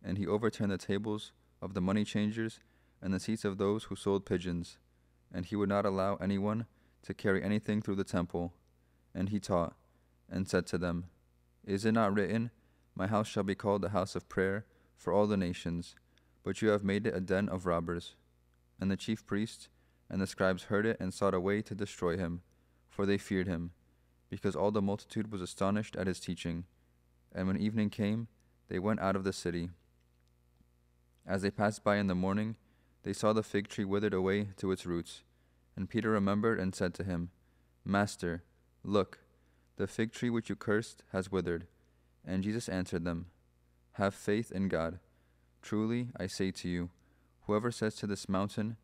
And he overturned the tables of the money changers and the seats of those who sold pigeons. And he would not allow anyone to carry anything through the temple. And he taught, and said to them, Is it not written, My house shall be called a house of prayer for all the nations? But you have made it a den of robbers. And the chief priests and the scribes heard it and sought a way to destroy him, for they feared him, because all the multitude was astonished at his teaching. And when evening came, they went out of the city. As they passed by in the morning, they saw the fig tree withered away to its roots. And Peter remembered and said to him, Master, look, the fig tree which you cursed has withered. And Jesus answered them, Have faith in God. Truly, I say to you, whoever says to this mountain,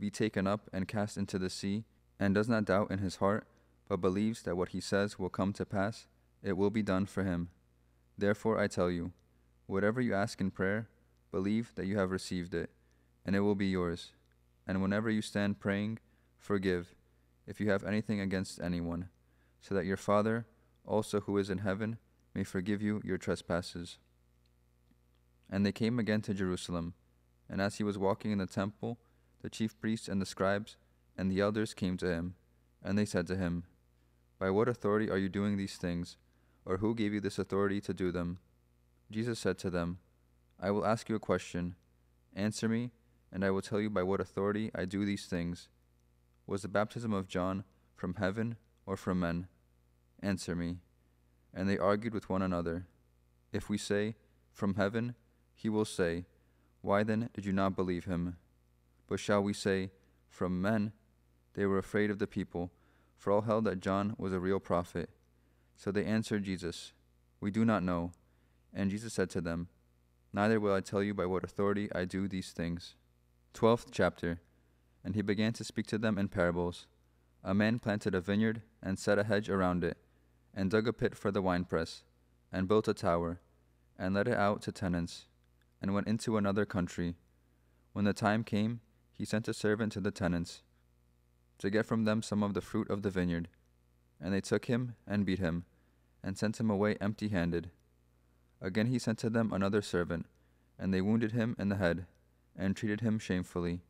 Be taken up and cast into the sea, and does not doubt in his heart, but believes that what he says will come to pass, it will be done for him. Therefore I tell you, whatever you ask in prayer, believe that you have received it, and it will be yours. And whenever you stand praying, forgive, if you have anything against anyone, so that your Father, also who is in heaven, may forgive you your trespasses. And they came again to Jerusalem, and as he was walking in the temple, the chief priests and the scribes and the elders came to him, and they said to him, By what authority are you doing these things? or who gave you this authority to do them? Jesus said to them, I will ask you a question. Answer me, and I will tell you by what authority I do these things. Was the baptism of John from heaven or from men? Answer me. And they argued with one another. If we say, From heaven, he will say, Why then did you not believe him? But shall we say, From men? They were afraid of the people, for all held that John was a real prophet. So they answered Jesus, We do not know. And Jesus said to them, Neither will I tell you by what authority I do these things. Twelfth chapter. And he began to speak to them in parables. A man planted a vineyard, and set a hedge around it, and dug a pit for the winepress, and built a tower, and let it out to tenants, and went into another country. When the time came, he sent a servant to the tenants, to get from them some of the fruit of the vineyard. And they took him and beat him, and sent him away empty handed. Again he sent to them another servant, and they wounded him in the head, and treated him shamefully.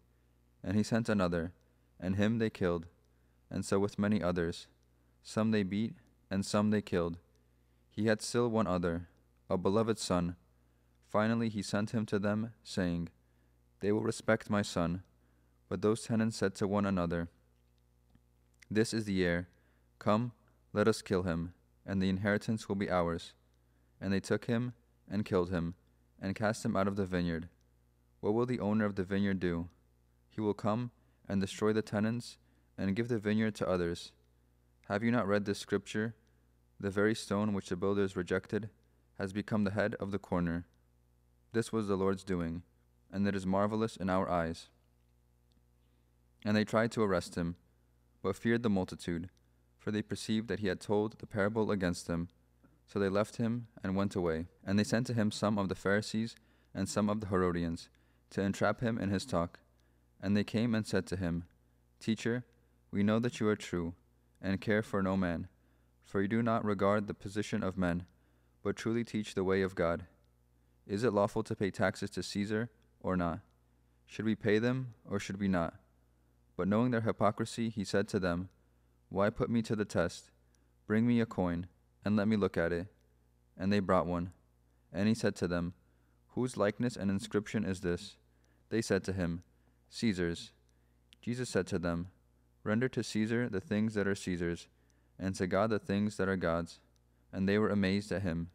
And he sent another, and him they killed, and so with many others. Some they beat, and some they killed. He had still one other, a beloved son. Finally he sent him to them, saying, They will respect my son. But those tenants said to one another, This is the heir Come, let us kill him, and the inheritance will be ours. And they took him and killed him, and cast him out of the vineyard. What will the owner of the vineyard do? He will come and destroy the tenants, and give the vineyard to others. Have you not read this scripture? The very stone which the builders rejected has become the head of the corner. This was the Lord's doing, and it is marvelous in our eyes. And they tried to arrest him, but feared the multitude, for they perceived that he had told the parable against them. So they left him and went away. And they sent to him some of the Pharisees and some of the Herodians, to entrap him in his talk. And they came and said to him, Teacher, we know that you are true, and care for no man, for you do not regard the position of men, but truly teach the way of God. Is it lawful to pay taxes to Caesar, or not? Should we pay them, or should we not? But knowing their hypocrisy, he said to them, Why put me to the test? Bring me a coin, and let me look at it. And they brought one. And he said to them, Whose likeness and inscription is this? They said to him, Caesar's. Jesus said to them, Render to Caesar the things that are Caesar's, and to God the things that are God's. And they were amazed at him.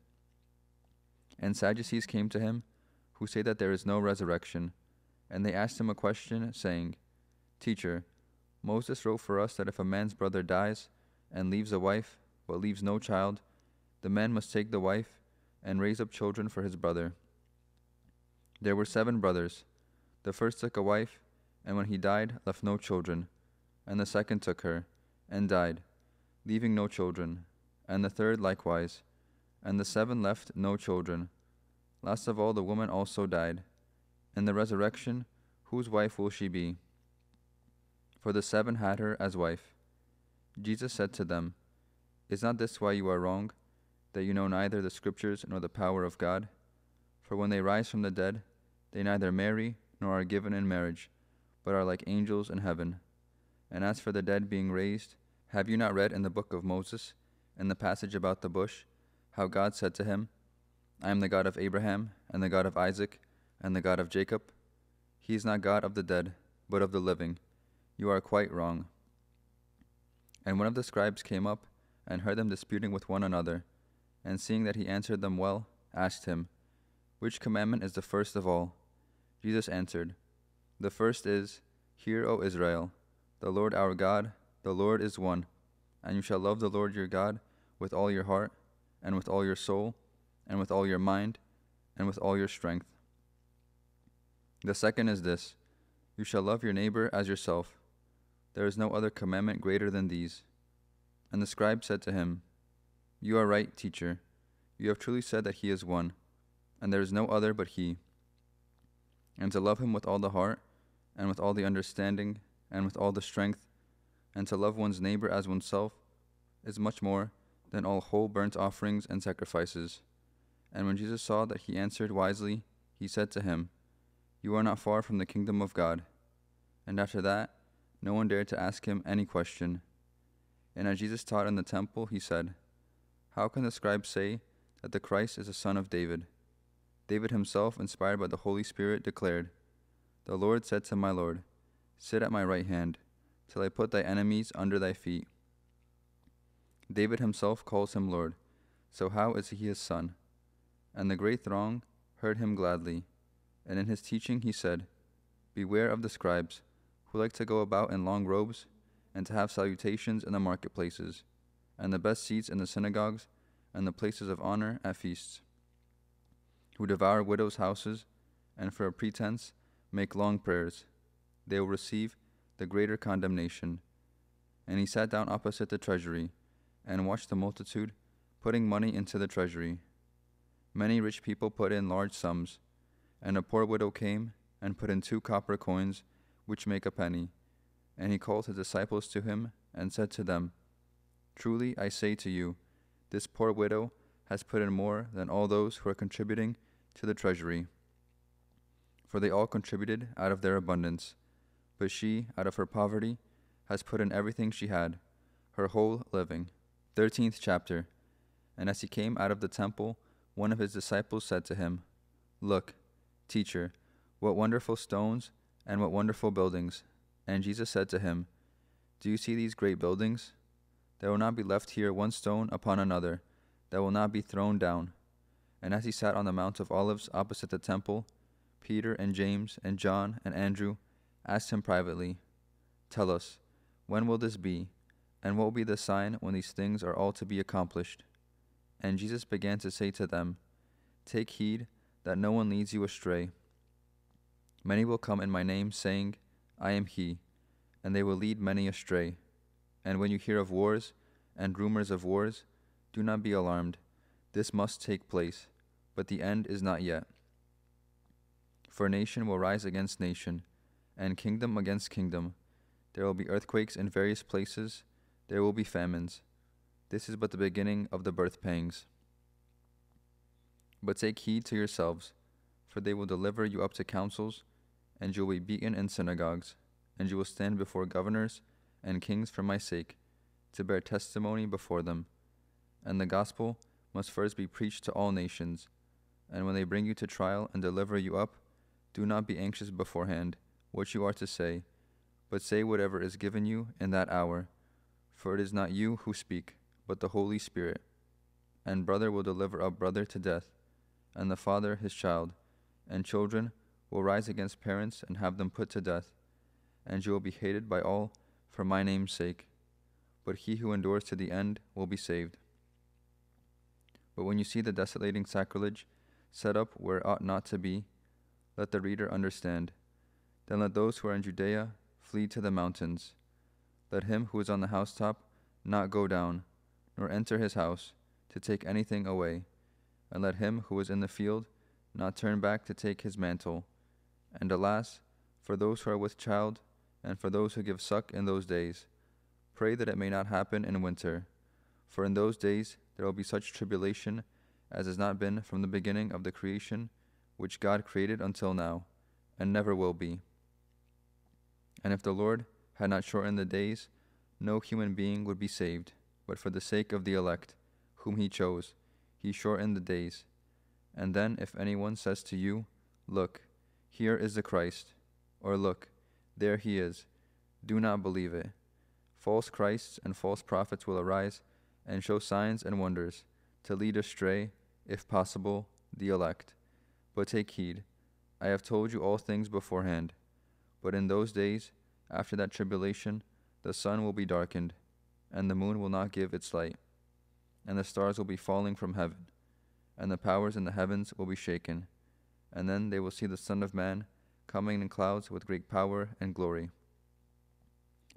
And Sadducees came to him, who say that there is no resurrection. And they asked him a question, saying, Teacher, Moses wrote for us that if a man's brother dies and leaves a wife, but leaves no child, the man must take the wife and raise up children for his brother. There were seven brothers. The first took a wife, and when he died, left no children. And the second took her, and died, leaving no children. And the third likewise. And the seven left no children. Last of all, the woman also died. In the resurrection, whose wife will she be? For the seven had her as wife. Jesus said to them, Is not this why you are wrong, that you know neither the Scriptures nor the power of God? For when they rise from the dead, they neither marry nor are given in marriage, but are like angels in heaven. And as for the dead being raised, have you not read in the book of Moses, in the passage about the bush, how God said to him, I am the God of Abraham, and the God of Isaac, and the God of Jacob? He is not God of the dead, but of the living. You are quite wrong. And one of the scribes came up, and heard them disputing with one another, and seeing that he answered them well, asked him, Which commandment is the first of all? Jesus answered, The first is, Hear, O Israel, the Lord our God, the Lord is one, and you shall love the Lord your God with all your heart, and with all your soul, and with all your mind, and with all your strength. The second is this You shall love your neighbor as yourself. There is no other commandment greater than these. And the scribe said to him, You are right, teacher. You have truly said that he is one, and there is no other but he. And to love him with all the heart, and with all the understanding, and with all the strength, and to love one's neighbor as oneself, is much more than all whole burnt offerings and sacrifices. And when Jesus saw that he answered wisely, he said to him, You are not far from the kingdom of God. And after that, no one dared to ask him any question. And as Jesus taught in the temple, he said, How can the scribes say that the Christ is a son of David? David himself, inspired by the Holy Spirit, declared, The Lord said to my Lord, Sit at my right hand, till I put thy enemies under thy feet. David himself calls him Lord, so how is he his son? And the great throng heard him gladly. And in his teaching he said, Beware of the scribes, who like to go about in long robes, and to have salutations in the marketplaces, and the best seats in the synagogues, and the places of honor at feasts, who devour widows' houses, and for a pretense make long prayers. They will receive the greater condemnation. And he sat down opposite the treasury, and watched the multitude putting money into the treasury. Many rich people put in large sums, and a poor widow came and put in two copper coins, which make a penny. And he called his disciples to him and said to them, Truly I say to you, this poor widow has put in more than all those who are contributing to the treasury. For they all contributed out of their abundance, but she, out of her poverty, has put in everything she had, her whole living. Thirteenth chapter. And as he came out of the temple, one of his disciples said to him, Look, teacher, what wonderful stones and what wonderful buildings. And Jesus said to him, Do you see these great buildings? There will not be left here one stone upon another that will not be thrown down. And as he sat on the Mount of Olives opposite the temple, Peter and James and John and Andrew asked him privately, Tell us, when will this be? And what will be the sign when these things are all to be accomplished? And Jesus began to say to them, Take heed that no one leads you astray. Many will come in my name, saying, I am he, and they will lead many astray. And when you hear of wars and rumors of wars, do not be alarmed. This must take place, but the end is not yet. For nation will rise against nation, and kingdom against kingdom. There will be earthquakes in various places, there will be famines. This is but the beginning of the birth pangs. But take heed to yourselves, for they will deliver you up to councils, and you will be beaten in synagogues, and you will stand before governors and kings for my sake, to bear testimony before them. And the gospel must first be preached to all nations. And when they bring you to trial and deliver you up, do not be anxious beforehand what you are to say, but say whatever is given you in that hour. For it is not you who speak, but the Holy Spirit. And brother will deliver up brother to death, and the father his child, and children will rise against parents and have them put to death, and you will be hated by all for my name's sake. But he who endures to the end will be saved. But when you see the desolating sacrilege set up where it ought not to be, let the reader understand. Then let those who are in Judea flee to the mountains. Let him who is on the housetop not go down, nor enter his house to take anything away. And let him who is in the field not turn back to take his mantle. And alas, for those who are with child, and for those who give suck in those days, pray that it may not happen in winter. For in those days there will be such tribulation as has not been from the beginning of the creation which God created until now, and never will be. And if the Lord had not shortened the days, no human being would be saved, but for the sake of the elect, whom he chose, he shortened the days. And then, if anyone says to you, Look, here is the Christ, or Look, there he is, do not believe it. False Christs and false prophets will arise and show signs and wonders, to lead astray, if possible, the elect. But take heed, I have told you all things beforehand. But in those days, after that tribulation, the sun will be darkened, and the moon will not give its light, and the stars will be falling from heaven, and the powers in the heavens will be shaken. And then they will see the Son of Man coming in clouds with great power and glory.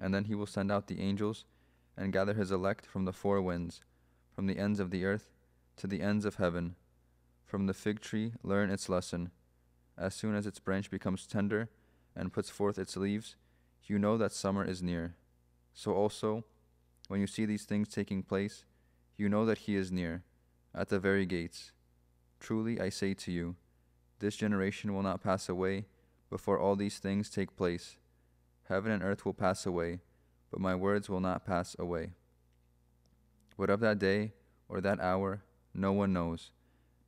And then he will send out the angels and gather his elect from the four winds, from the ends of the earth to the ends of heaven. From the fig tree learn its lesson. As soon as its branch becomes tender and puts forth its leaves, you know that summer is near. So also, when you see these things taking place, you know that he is near, at the very gates. Truly I say to you, this generation will not pass away before all these things take place. Heaven and earth will pass away, but my words will not pass away. But of that day or that hour no one knows,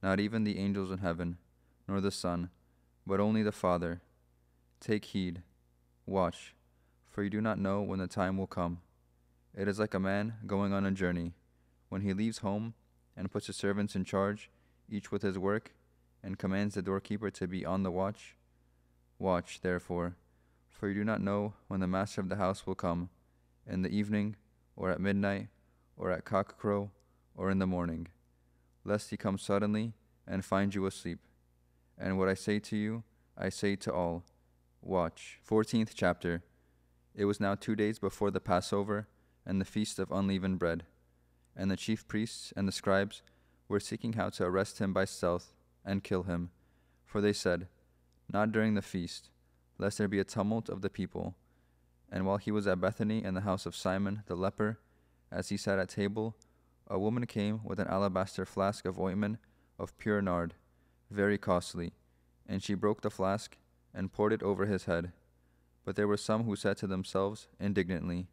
not even the angels in heaven, nor the Son, but only the Father. Take heed, watch, for you do not know when the time will come. It is like a man going on a journey, when he leaves home and puts his servants in charge, each with his work, and commands the doorkeeper to be on the watch. Watch, therefore, for you do not know when the master of the house will come, in the evening, or at midnight, or at cockcrow, or in the morning, lest he come suddenly and find you asleep. And what I say to you, I say to all Watch. 14th chapter. It was now two days before the Passover and the feast of unleavened bread. And the chief priests and the scribes were seeking how to arrest him by stealth and kill him. For they said, Not during the feast, lest there be a tumult of the people. And while he was at Bethany in the house of Simon the leper, as he sat at table, a woman came with an alabaster flask of ointment of pure nard, very costly, and she broke the flask and poured it over his head. But there were some who said to themselves indignantly,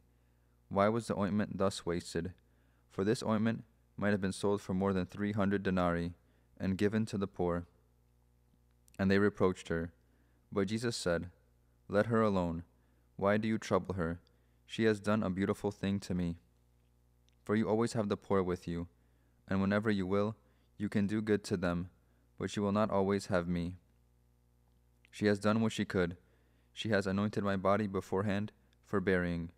Why was the ointment thus wasted? For this ointment might have been sold for more than three hundred denarii and given to the poor. And they reproached her. But Jesus said, Let her alone. Why do you trouble her? She has done a beautiful thing to me. For you always have the poor with you, and whenever you will, you can do good to them, but you will not always have me. She has done what she could. She has anointed my body beforehand for burying.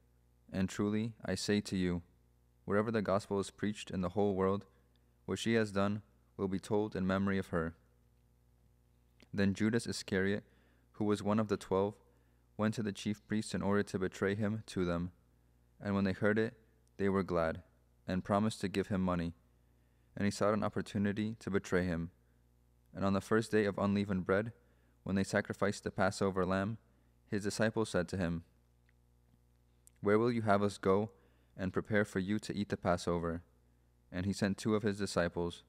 And truly, I say to you, wherever the gospel is preached in the whole world, what she has done will be told in memory of her. Then Judas Iscariot, who was one of the twelve, went to the chief priests in order to betray him to them. And when they heard it, they were glad, and promised to give him money. And he sought an opportunity to betray him. And on the first day of unleavened bread, when they sacrificed the Passover lamb, his disciples said to him, Where will you have us go and prepare for you to eat the Passover? And he sent two of his disciples,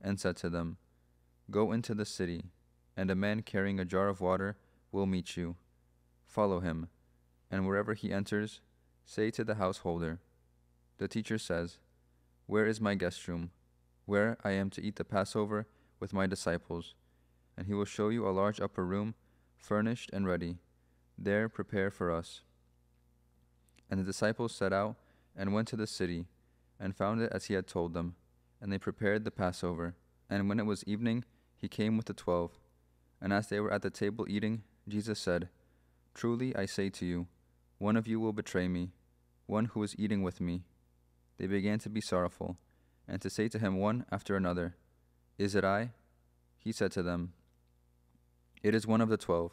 and said to them, Go into the city, and a man carrying a jar of water will meet you. Follow him, and wherever he enters, say to the householder, The teacher says, Where is my guest room, where I am to eat the Passover with my disciples? And he will show you a large upper room, furnished and ready. There prepare for us. And the disciples set out and went to the city, and found it as he had told them. And they prepared the Passover. And when it was evening, he came with the twelve. And as they were at the table eating, Jesus said, Truly I say to you, one of you will betray me, one who is eating with me. They began to be sorrowful, and to say to him one after another, Is it I? He said to them, It is one of the twelve,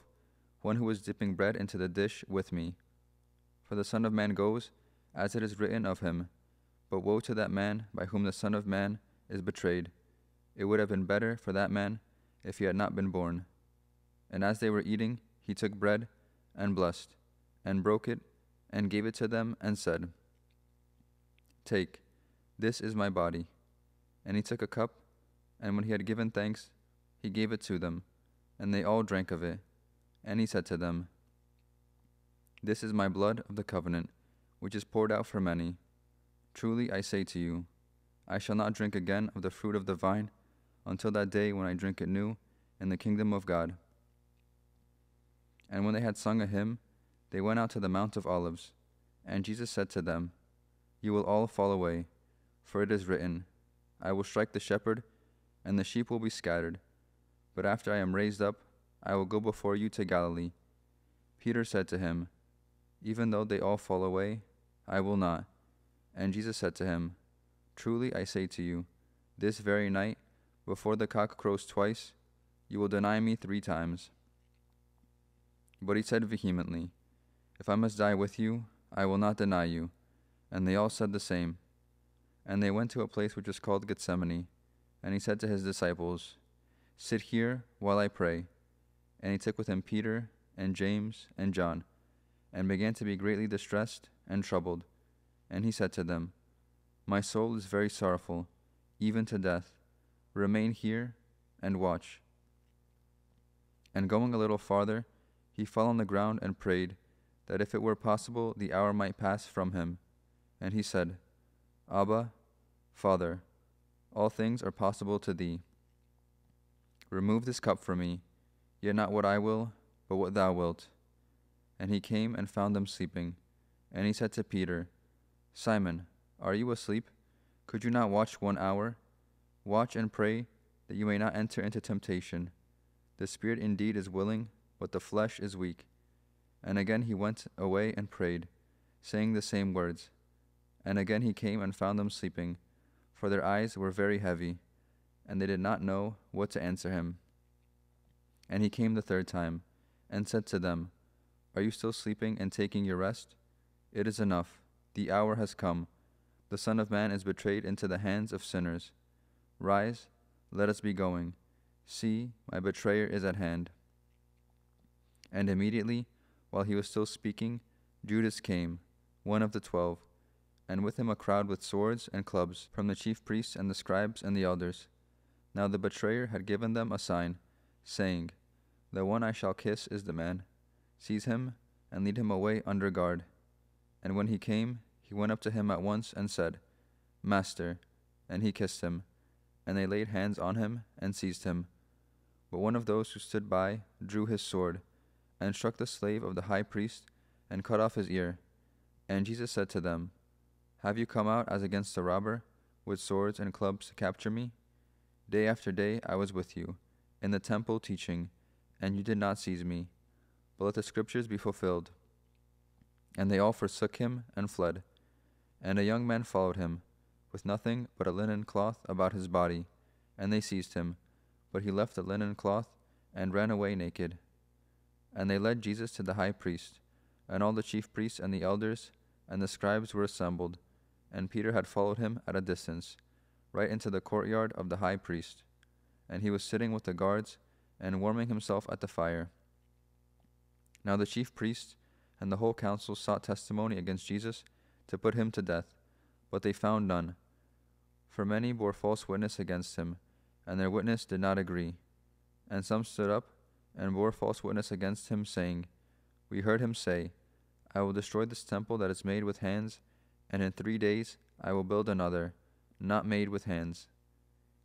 one who is dipping bread into the dish with me. For the Son of Man goes, as it is written of him. But woe to that man by whom the Son of Man is betrayed. It would have been better for that man if he had not been born. And as they were eating, he took bread and blessed, and broke it, and gave it to them, and said, Take, this is my body. And he took a cup, and when he had given thanks, he gave it to them, and they all drank of it. And he said to them, This is my blood of the covenant, which is poured out for many. Truly I say to you, I shall not drink again of the fruit of the vine until that day when I drink it new in the kingdom of God. And when they had sung a hymn, they went out to the Mount of Olives. And Jesus said to them, You will all fall away, for it is written, I will strike the shepherd, and the sheep will be scattered. But after I am raised up, I will go before you to Galilee. Peter said to him, Even though they all fall away, I will not. And Jesus said to him, Truly I say to you, this very night, before the cock crows twice, you will deny me three times. But he said vehemently, If I must die with you, I will not deny you. And they all said the same. And they went to a place which was called Gethsemane. And he said to his disciples, Sit here while I pray. And he took with him Peter and James and John, and began to be greatly distressed and troubled. And he said to them, My soul is very sorrowful, even to death. Remain here and watch. And going a little farther, he fell on the ground and prayed that if it were possible the hour might pass from him. And he said, Abba, Father, all things are possible to thee. Remove this cup from me, yet not what I will, but what thou wilt. And he came and found them sleeping. And he said to Peter, Simon, are you asleep? Could you not watch one hour? Watch and pray that you may not enter into temptation. The spirit indeed is willing, but the flesh is weak. And again he went away and prayed, saying the same words. And again he came and found them sleeping, for their eyes were very heavy, and they did not know what to answer him. And he came the third time, and said to them, Are you still sleeping and taking your rest? It is enough. The hour has come. The Son of Man is betrayed into the hands of sinners. Rise, let us be going. See, my betrayer is at hand. And immediately, while he was still speaking, Judas came, one of the twelve, and with him a crowd with swords and clubs from the chief priests and the scribes and the elders. Now the betrayer had given them a sign, saying, The one I shall kiss is the man. Seize him and lead him away under guard. And when he came, he went up to him at once and said, Master. And he kissed him. And they laid hands on him and seized him. But one of those who stood by drew his sword, and struck the slave of the high priest, and cut off his ear. And Jesus said to them, Have you come out as against a robber, with swords and clubs to capture me? Day after day I was with you, in the temple teaching, and you did not seize me. But let the scriptures be fulfilled. And they all forsook him and fled. And a young man followed him, with nothing but a linen cloth about his body. And they seized him, but he left the linen cloth and ran away naked. And they led Jesus to the high priest, and all the chief priests and the elders and the scribes were assembled, and Peter had followed him at a distance, right into the courtyard of the high priest. And he was sitting with the guards and warming himself at the fire. Now the chief priests and the whole council sought testimony against Jesus to put him to death, but they found none. For many bore false witness against him, and their witness did not agree. And some stood up and bore false witness against him, saying, We heard him say, I will destroy this temple that is made with hands, and in three days I will build another, not made with hands.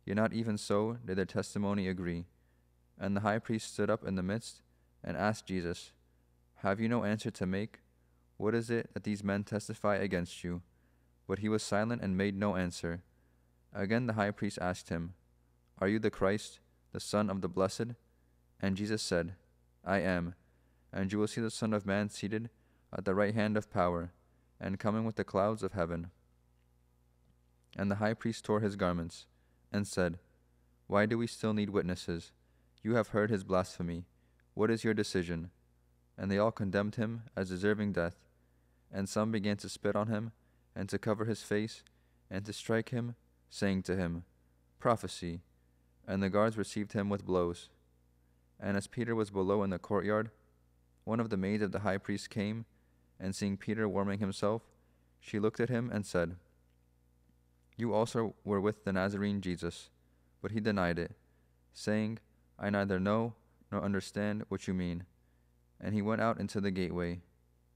Yet not even so did their testimony agree. And the high priest stood up in the midst and asked Jesus, Have you no answer to make? What is it that these men testify against you? But he was silent and made no answer. Again the high priest asked him, Are you the Christ, the Son of the Blessed? And Jesus said, I am. And you will see the Son of Man seated at the right hand of power, and coming with the clouds of heaven. And the high priest tore his garments, and said, Why do we still need witnesses? You have heard his blasphemy. What is your decision? And they all condemned him as deserving death. And some began to spit on him, and to cover his face, and to strike him, saying to him, Prophesy. And the guards received him with blows. And as Peter was below in the courtyard, one of the maids of the high priest came, and seeing Peter warming himself, she looked at him and said, You also were with the Nazarene Jesus. But he denied it, saying, I neither know nor understand what you mean. And he went out into the gateway,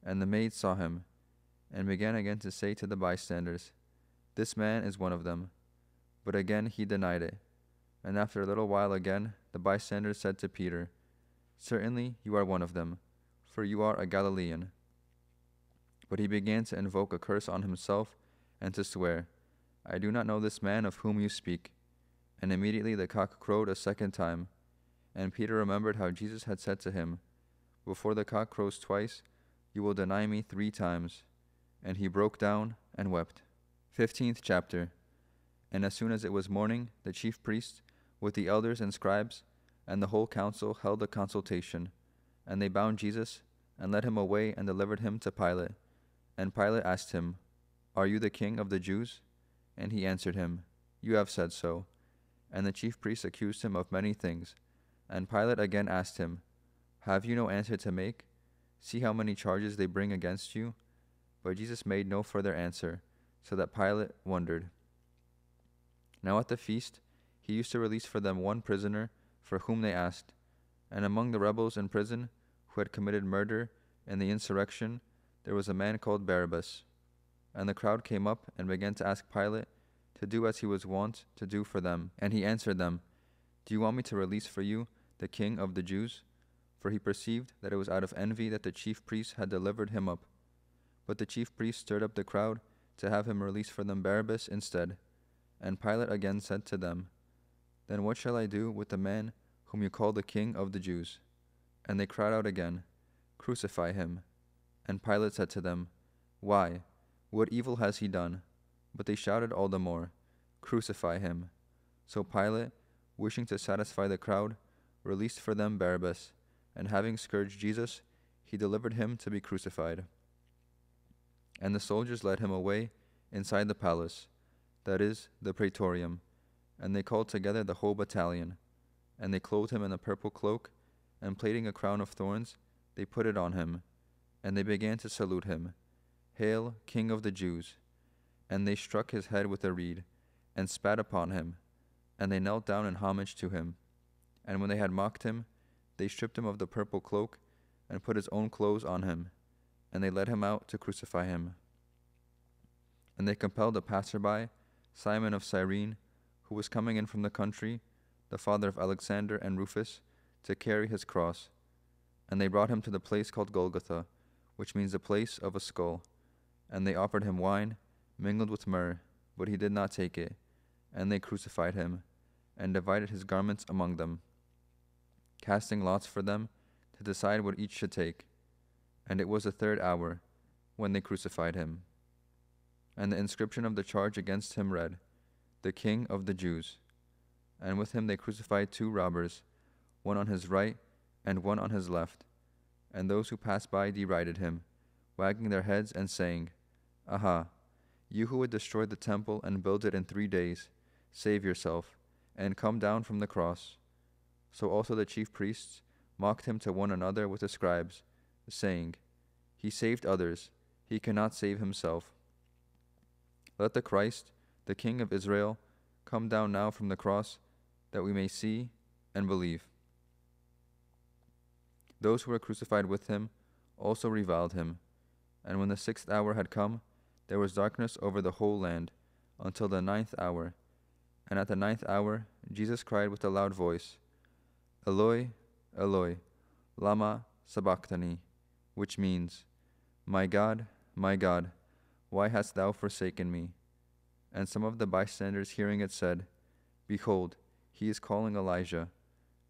and the maid saw him, and began again to say to the bystanders, This man is one of them. But again he denied it. And after a little while again, the bystanders said to Peter, Certainly you are one of them, for you are a Galilean. But he began to invoke a curse on himself and to swear, I do not know this man of whom you speak. And immediately the cock crowed a second time. And Peter remembered how Jesus had said to him, Before the cock crows twice, you will deny me three times. And he broke down and wept. Fifteenth chapter. And as soon as it was morning, the chief priests, with the elders and scribes, and the whole council held a consultation. And they bound Jesus, and led him away, and delivered him to Pilate. And Pilate asked him, Are you the king of the Jews? And he answered him, You have said so. And the chief priests accused him of many things. And Pilate again asked him, Have you no answer to make? See how many charges they bring against you? But Jesus made no further answer, so that Pilate wondered. Now at the feast, he used to release for them one prisoner for whom they asked. And among the rebels in prison who had committed murder in the insurrection, there was a man called Barabbas. And the crowd came up and began to ask Pilate to do as he was wont to do for them. And he answered them, Do you want me to release for you the king of the Jews? For he perceived that it was out of envy that the chief priests had delivered him up. But the chief priests stirred up the crowd to have him release for them Barabbas instead. And Pilate again said to them, Then what shall I do with the man whom you call the king of the Jews? And they cried out again, Crucify him. And Pilate said to them, Why? What evil has he done? But they shouted all the more, Crucify him. So Pilate, wishing to satisfy the crowd, released for them Barabbas, and having scourged Jesus, he delivered him to be crucified. And the soldiers led him away inside the palace, that is, the praetorium, and they called together the whole battalion. And they clothed him in a purple cloak, and plaiting a crown of thorns, they put it on him and they began to salute him, Hail, King of the Jews! And they struck his head with a reed, and spat upon him, and they knelt down in homage to him. And when they had mocked him, they stripped him of the purple cloak, and put his own clothes on him, and they led him out to crucify him. And they compelled a passerby, Simon of Cyrene, who was coming in from the country, the father of Alexander and Rufus, to carry his cross. And they brought him to the place called Golgotha which means the place of a skull. And they offered him wine mingled with myrrh, but he did not take it. And they crucified him, and divided his garments among them, casting lots for them to decide what each should take. And it was the third hour, when they crucified him. And the inscription of the charge against him read, The King of the Jews. And with him they crucified two robbers, one on his right and one on his left. And those who passed by derided him, wagging their heads and saying, Aha, you who would destroy the temple and build it in three days, save yourself, and come down from the cross. So also the chief priests mocked him to one another with the scribes, saying, He saved others, he cannot save himself. Let the Christ, the King of Israel, come down now from the cross, that we may see and believe. Those who were crucified with him also reviled him. And when the sixth hour had come, there was darkness over the whole land until the ninth hour. And at the ninth hour, Jesus cried with a loud voice, Eloi, Eloi, Lama Sabachthani, which means, My God, my God, why hast thou forsaken me? And some of the bystanders hearing it said, Behold, he is calling Elijah.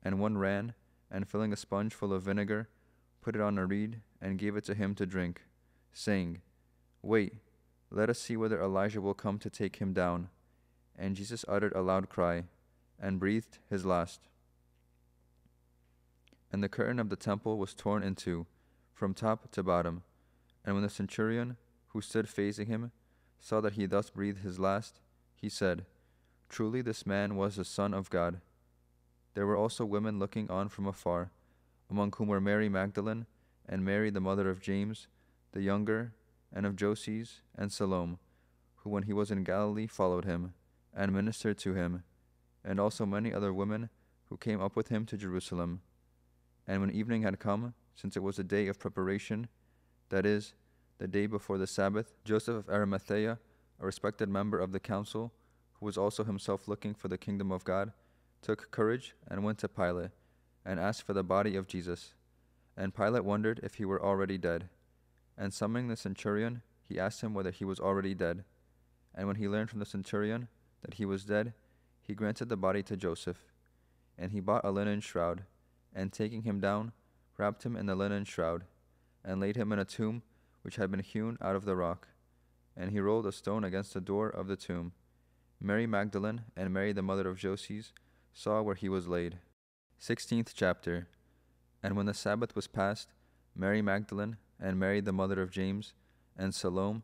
And one ran, and filling a sponge full of vinegar, put it on a reed, and gave it to him to drink, saying, Wait, let us see whether Elijah will come to take him down. And Jesus uttered a loud cry, and breathed his last. And the curtain of the temple was torn in two, from top to bottom. And when the centurion, who stood facing him, saw that he thus breathed his last, he said, Truly this man was the Son of God. There were also women looking on from afar, among whom were Mary Magdalene, and Mary the mother of James, the younger, and of Joses, and Salome, who when he was in Galilee followed him, and ministered to him, and also many other women who came up with him to Jerusalem. And when evening had come, since it was a day of preparation, that is, the day before the Sabbath, Joseph of Arimathea, a respected member of the council, who was also himself looking for the kingdom of God, took courage and went to Pilate, and asked for the body of Jesus. And Pilate wondered if he were already dead. And summoning the centurion, he asked him whether he was already dead. And when he learned from the centurion that he was dead, he granted the body to Joseph. And he bought a linen shroud, and taking him down, wrapped him in the linen shroud, and laid him in a tomb which had been hewn out of the rock. And he rolled a stone against the door of the tomb. Mary Magdalene and Mary the mother of Joses saw where he was laid. Sixteenth chapter. And when the Sabbath was past, Mary Magdalene and Mary the mother of James and Salome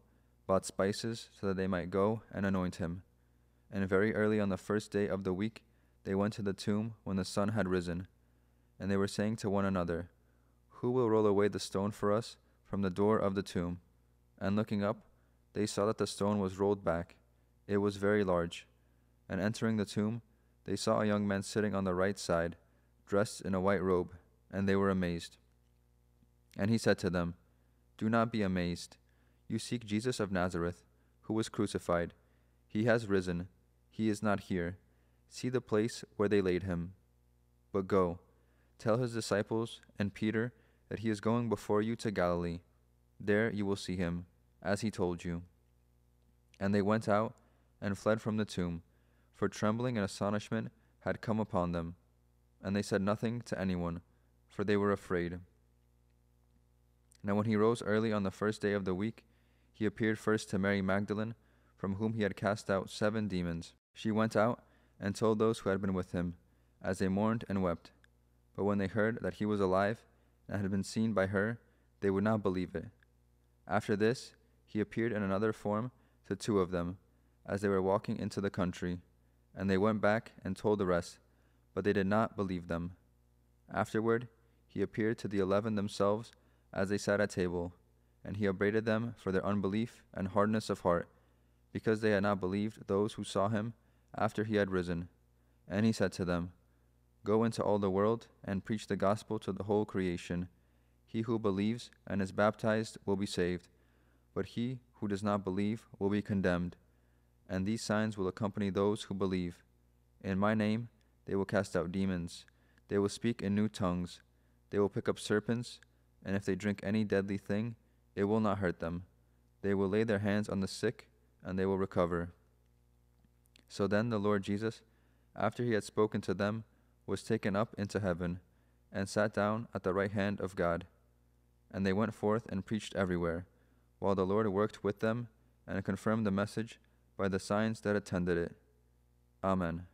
bought spices so that they might go and anoint him. And very early on the first day of the week they went to the tomb when the sun had risen. And they were saying to one another, Who will roll away the stone for us from the door of the tomb? And looking up, they saw that the stone was rolled back. It was very large. And entering the tomb, they saw a young man sitting on the right side, dressed in a white robe, and they were amazed. And he said to them, Do not be amazed. You seek Jesus of Nazareth, who was crucified. He has risen. He is not here. See the place where they laid him. But go, tell his disciples and Peter that he is going before you to Galilee. There you will see him, as he told you. And they went out and fled from the tomb, for trembling and astonishment had come upon them. And they said nothing to anyone, for they were afraid. Now, when he rose early on the first day of the week, he appeared first to Mary Magdalene, from whom he had cast out seven demons. She went out and told those who had been with him, as they mourned and wept. But when they heard that he was alive and had been seen by her, they would not believe it. After this, he appeared in another form to two of them, as they were walking into the country, and they went back and told the rest, but they did not believe them. Afterward, he appeared to the eleven themselves as they sat at table, and he upbraided them for their unbelief and hardness of heart, because they had not believed those who saw him after he had risen. And he said to them, Go into all the world and preach the gospel to the whole creation. He who believes and is baptized will be saved, but he who does not believe will be condemned. And these signs will accompany those who believe. In my name they will cast out demons, they will speak in new tongues, they will pick up serpents and if they drink any deadly thing, it will not hurt them. They will lay their hands on the sick, and they will recover. So then the Lord Jesus, after he had spoken to them, was taken up into heaven, and sat down at the right hand of God. And they went forth and preached everywhere, while the Lord worked with them and confirmed the message by the signs that attended it. Amen.